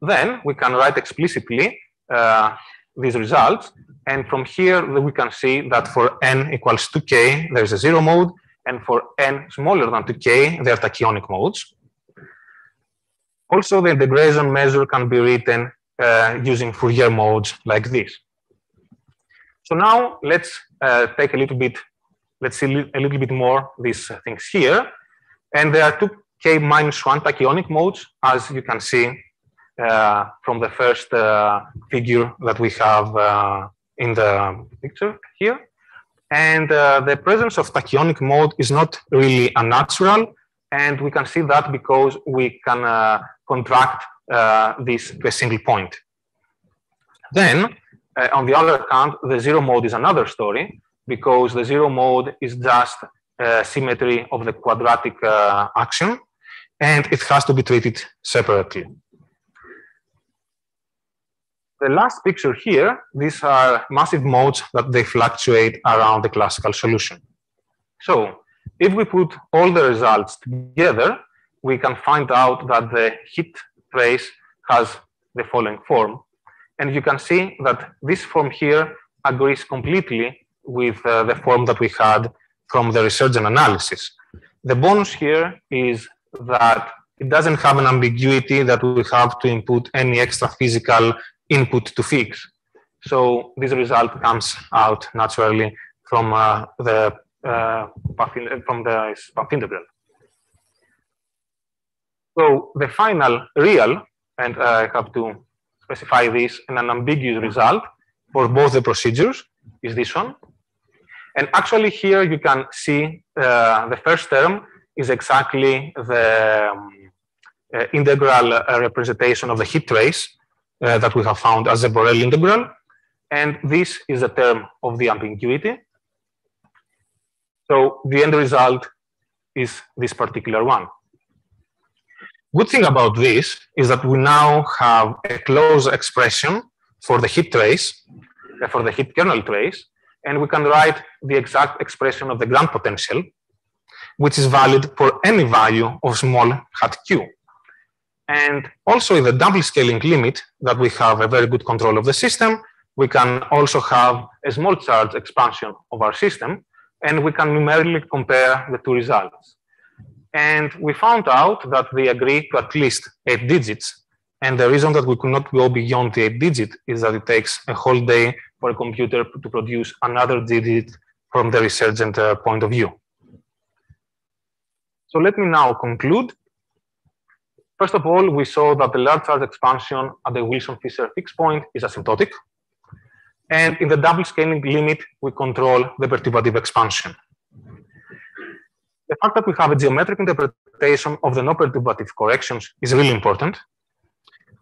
Then we can write explicitly uh, these results. And from here, we can see that for n equals 2k, there's a zero mode. And for n smaller than 2k, they're tachyonic modes. Also, the integration measure can be written uh, using Fourier modes like this. So now let's uh, take a little bit, let's see a little bit more these things here. And there are two k minus one tachyonic modes, as you can see uh, from the first uh, figure that we have uh, in the picture here. And uh, the presence of tachyonic mode is not really unnatural. And we can see that because we can uh, contract uh, this to a single point. Then, uh, on the other hand, the zero mode is another story because the zero mode is just symmetry of the quadratic uh, action and it has to be treated separately. The last picture here, these are massive modes that they fluctuate around the classical solution. So if we put all the results together, we can find out that the heat trace has the following form. And you can see that this form here agrees completely with uh, the form that we had from the resurgent analysis. The bonus here is that it doesn't have an ambiguity that we have to input any extra physical input to fix. So this result comes out naturally from uh, the uh, from the path integral. So the final real, and I have to specify this in an ambiguous result for both the procedures, is this one. And actually here you can see uh, the first term is exactly the um, uh, integral uh, representation of the heat trace uh, that we have found as a Borel integral. And this is a term of the ambiguity. So the end result is this particular one. Good thing about this is that we now have a closed expression for the heat trace, uh, for the heat kernel trace, and we can write the exact expression of the grand potential, which is valid for any value of small hat q. And also in the double scaling limit that we have a very good control of the system, we can also have a small charge expansion of our system, and we can numerically compare the two results. And we found out that they agree to at least eight digits. And the reason that we could not go beyond the eight digit is that it takes a whole day for a computer to produce another digit from the resurgent uh, point of view. So let me now conclude First of all, we saw that the large charge expansion at the Wilson-Fisher fixed point is asymptotic. And in the double scaling limit, we control the perturbative expansion. The fact that we have a geometric interpretation of the non-perturbative corrections is really important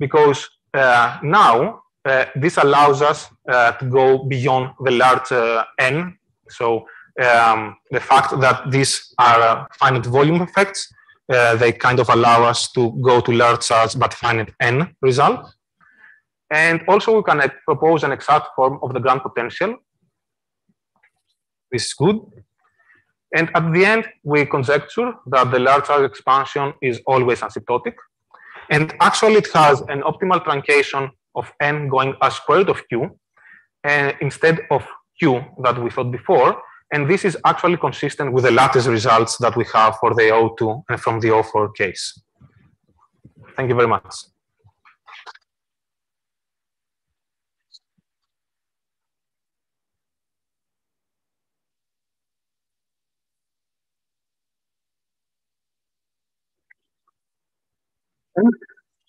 because uh, now uh, this allows us uh, to go beyond the large uh, n. So um, the fact that these are uh, finite volume effects uh, they kind of allow us to go to large charge but finite n result. And also we can propose an exact form of the grand potential. This is good. And at the end, we conjecture that the large charge expansion is always asymptotic. And actually it has an optimal truncation of n going as square root of q uh, instead of q that we thought before. And this is actually consistent with the latest results that we have for the O2 and from the O4 case. Thank you very much.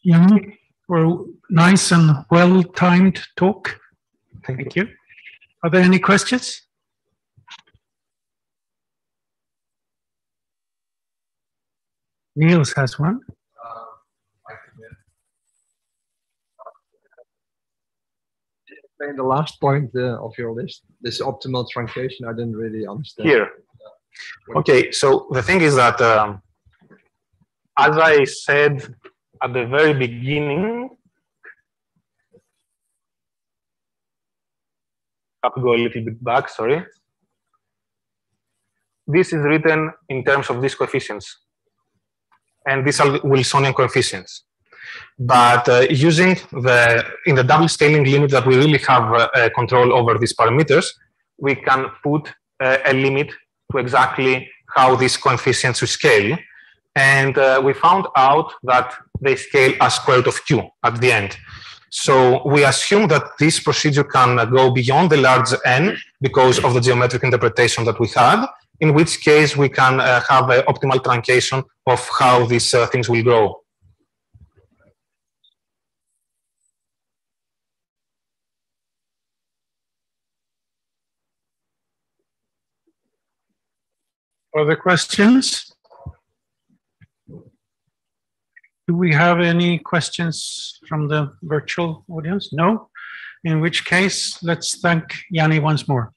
Yeah, for a nice and well-timed talk. Thank, Thank you. Are there any questions? Niels has one. explain the last point uh, of your list, this optimal truncation, I didn't really understand. Here. Okay, so the thing is that, um, as I said at the very beginning, I have to go a little bit back, sorry. This is written in terms of these coefficients and these are Wilsonian coefficients. But uh, using the, in the double scaling limit that we really have uh, control over these parameters, we can put uh, a limit to exactly how these coefficients will scale. And uh, we found out that they scale as square root of q at the end. So we assume that this procedure can go beyond the large n because of the geometric interpretation that we had in which case we can uh, have an optimal truncation of how these uh, things will grow. Other questions? Do we have any questions from the virtual audience? No? In which case, let's thank Yanni once more.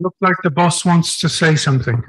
Looks like the boss wants to say something.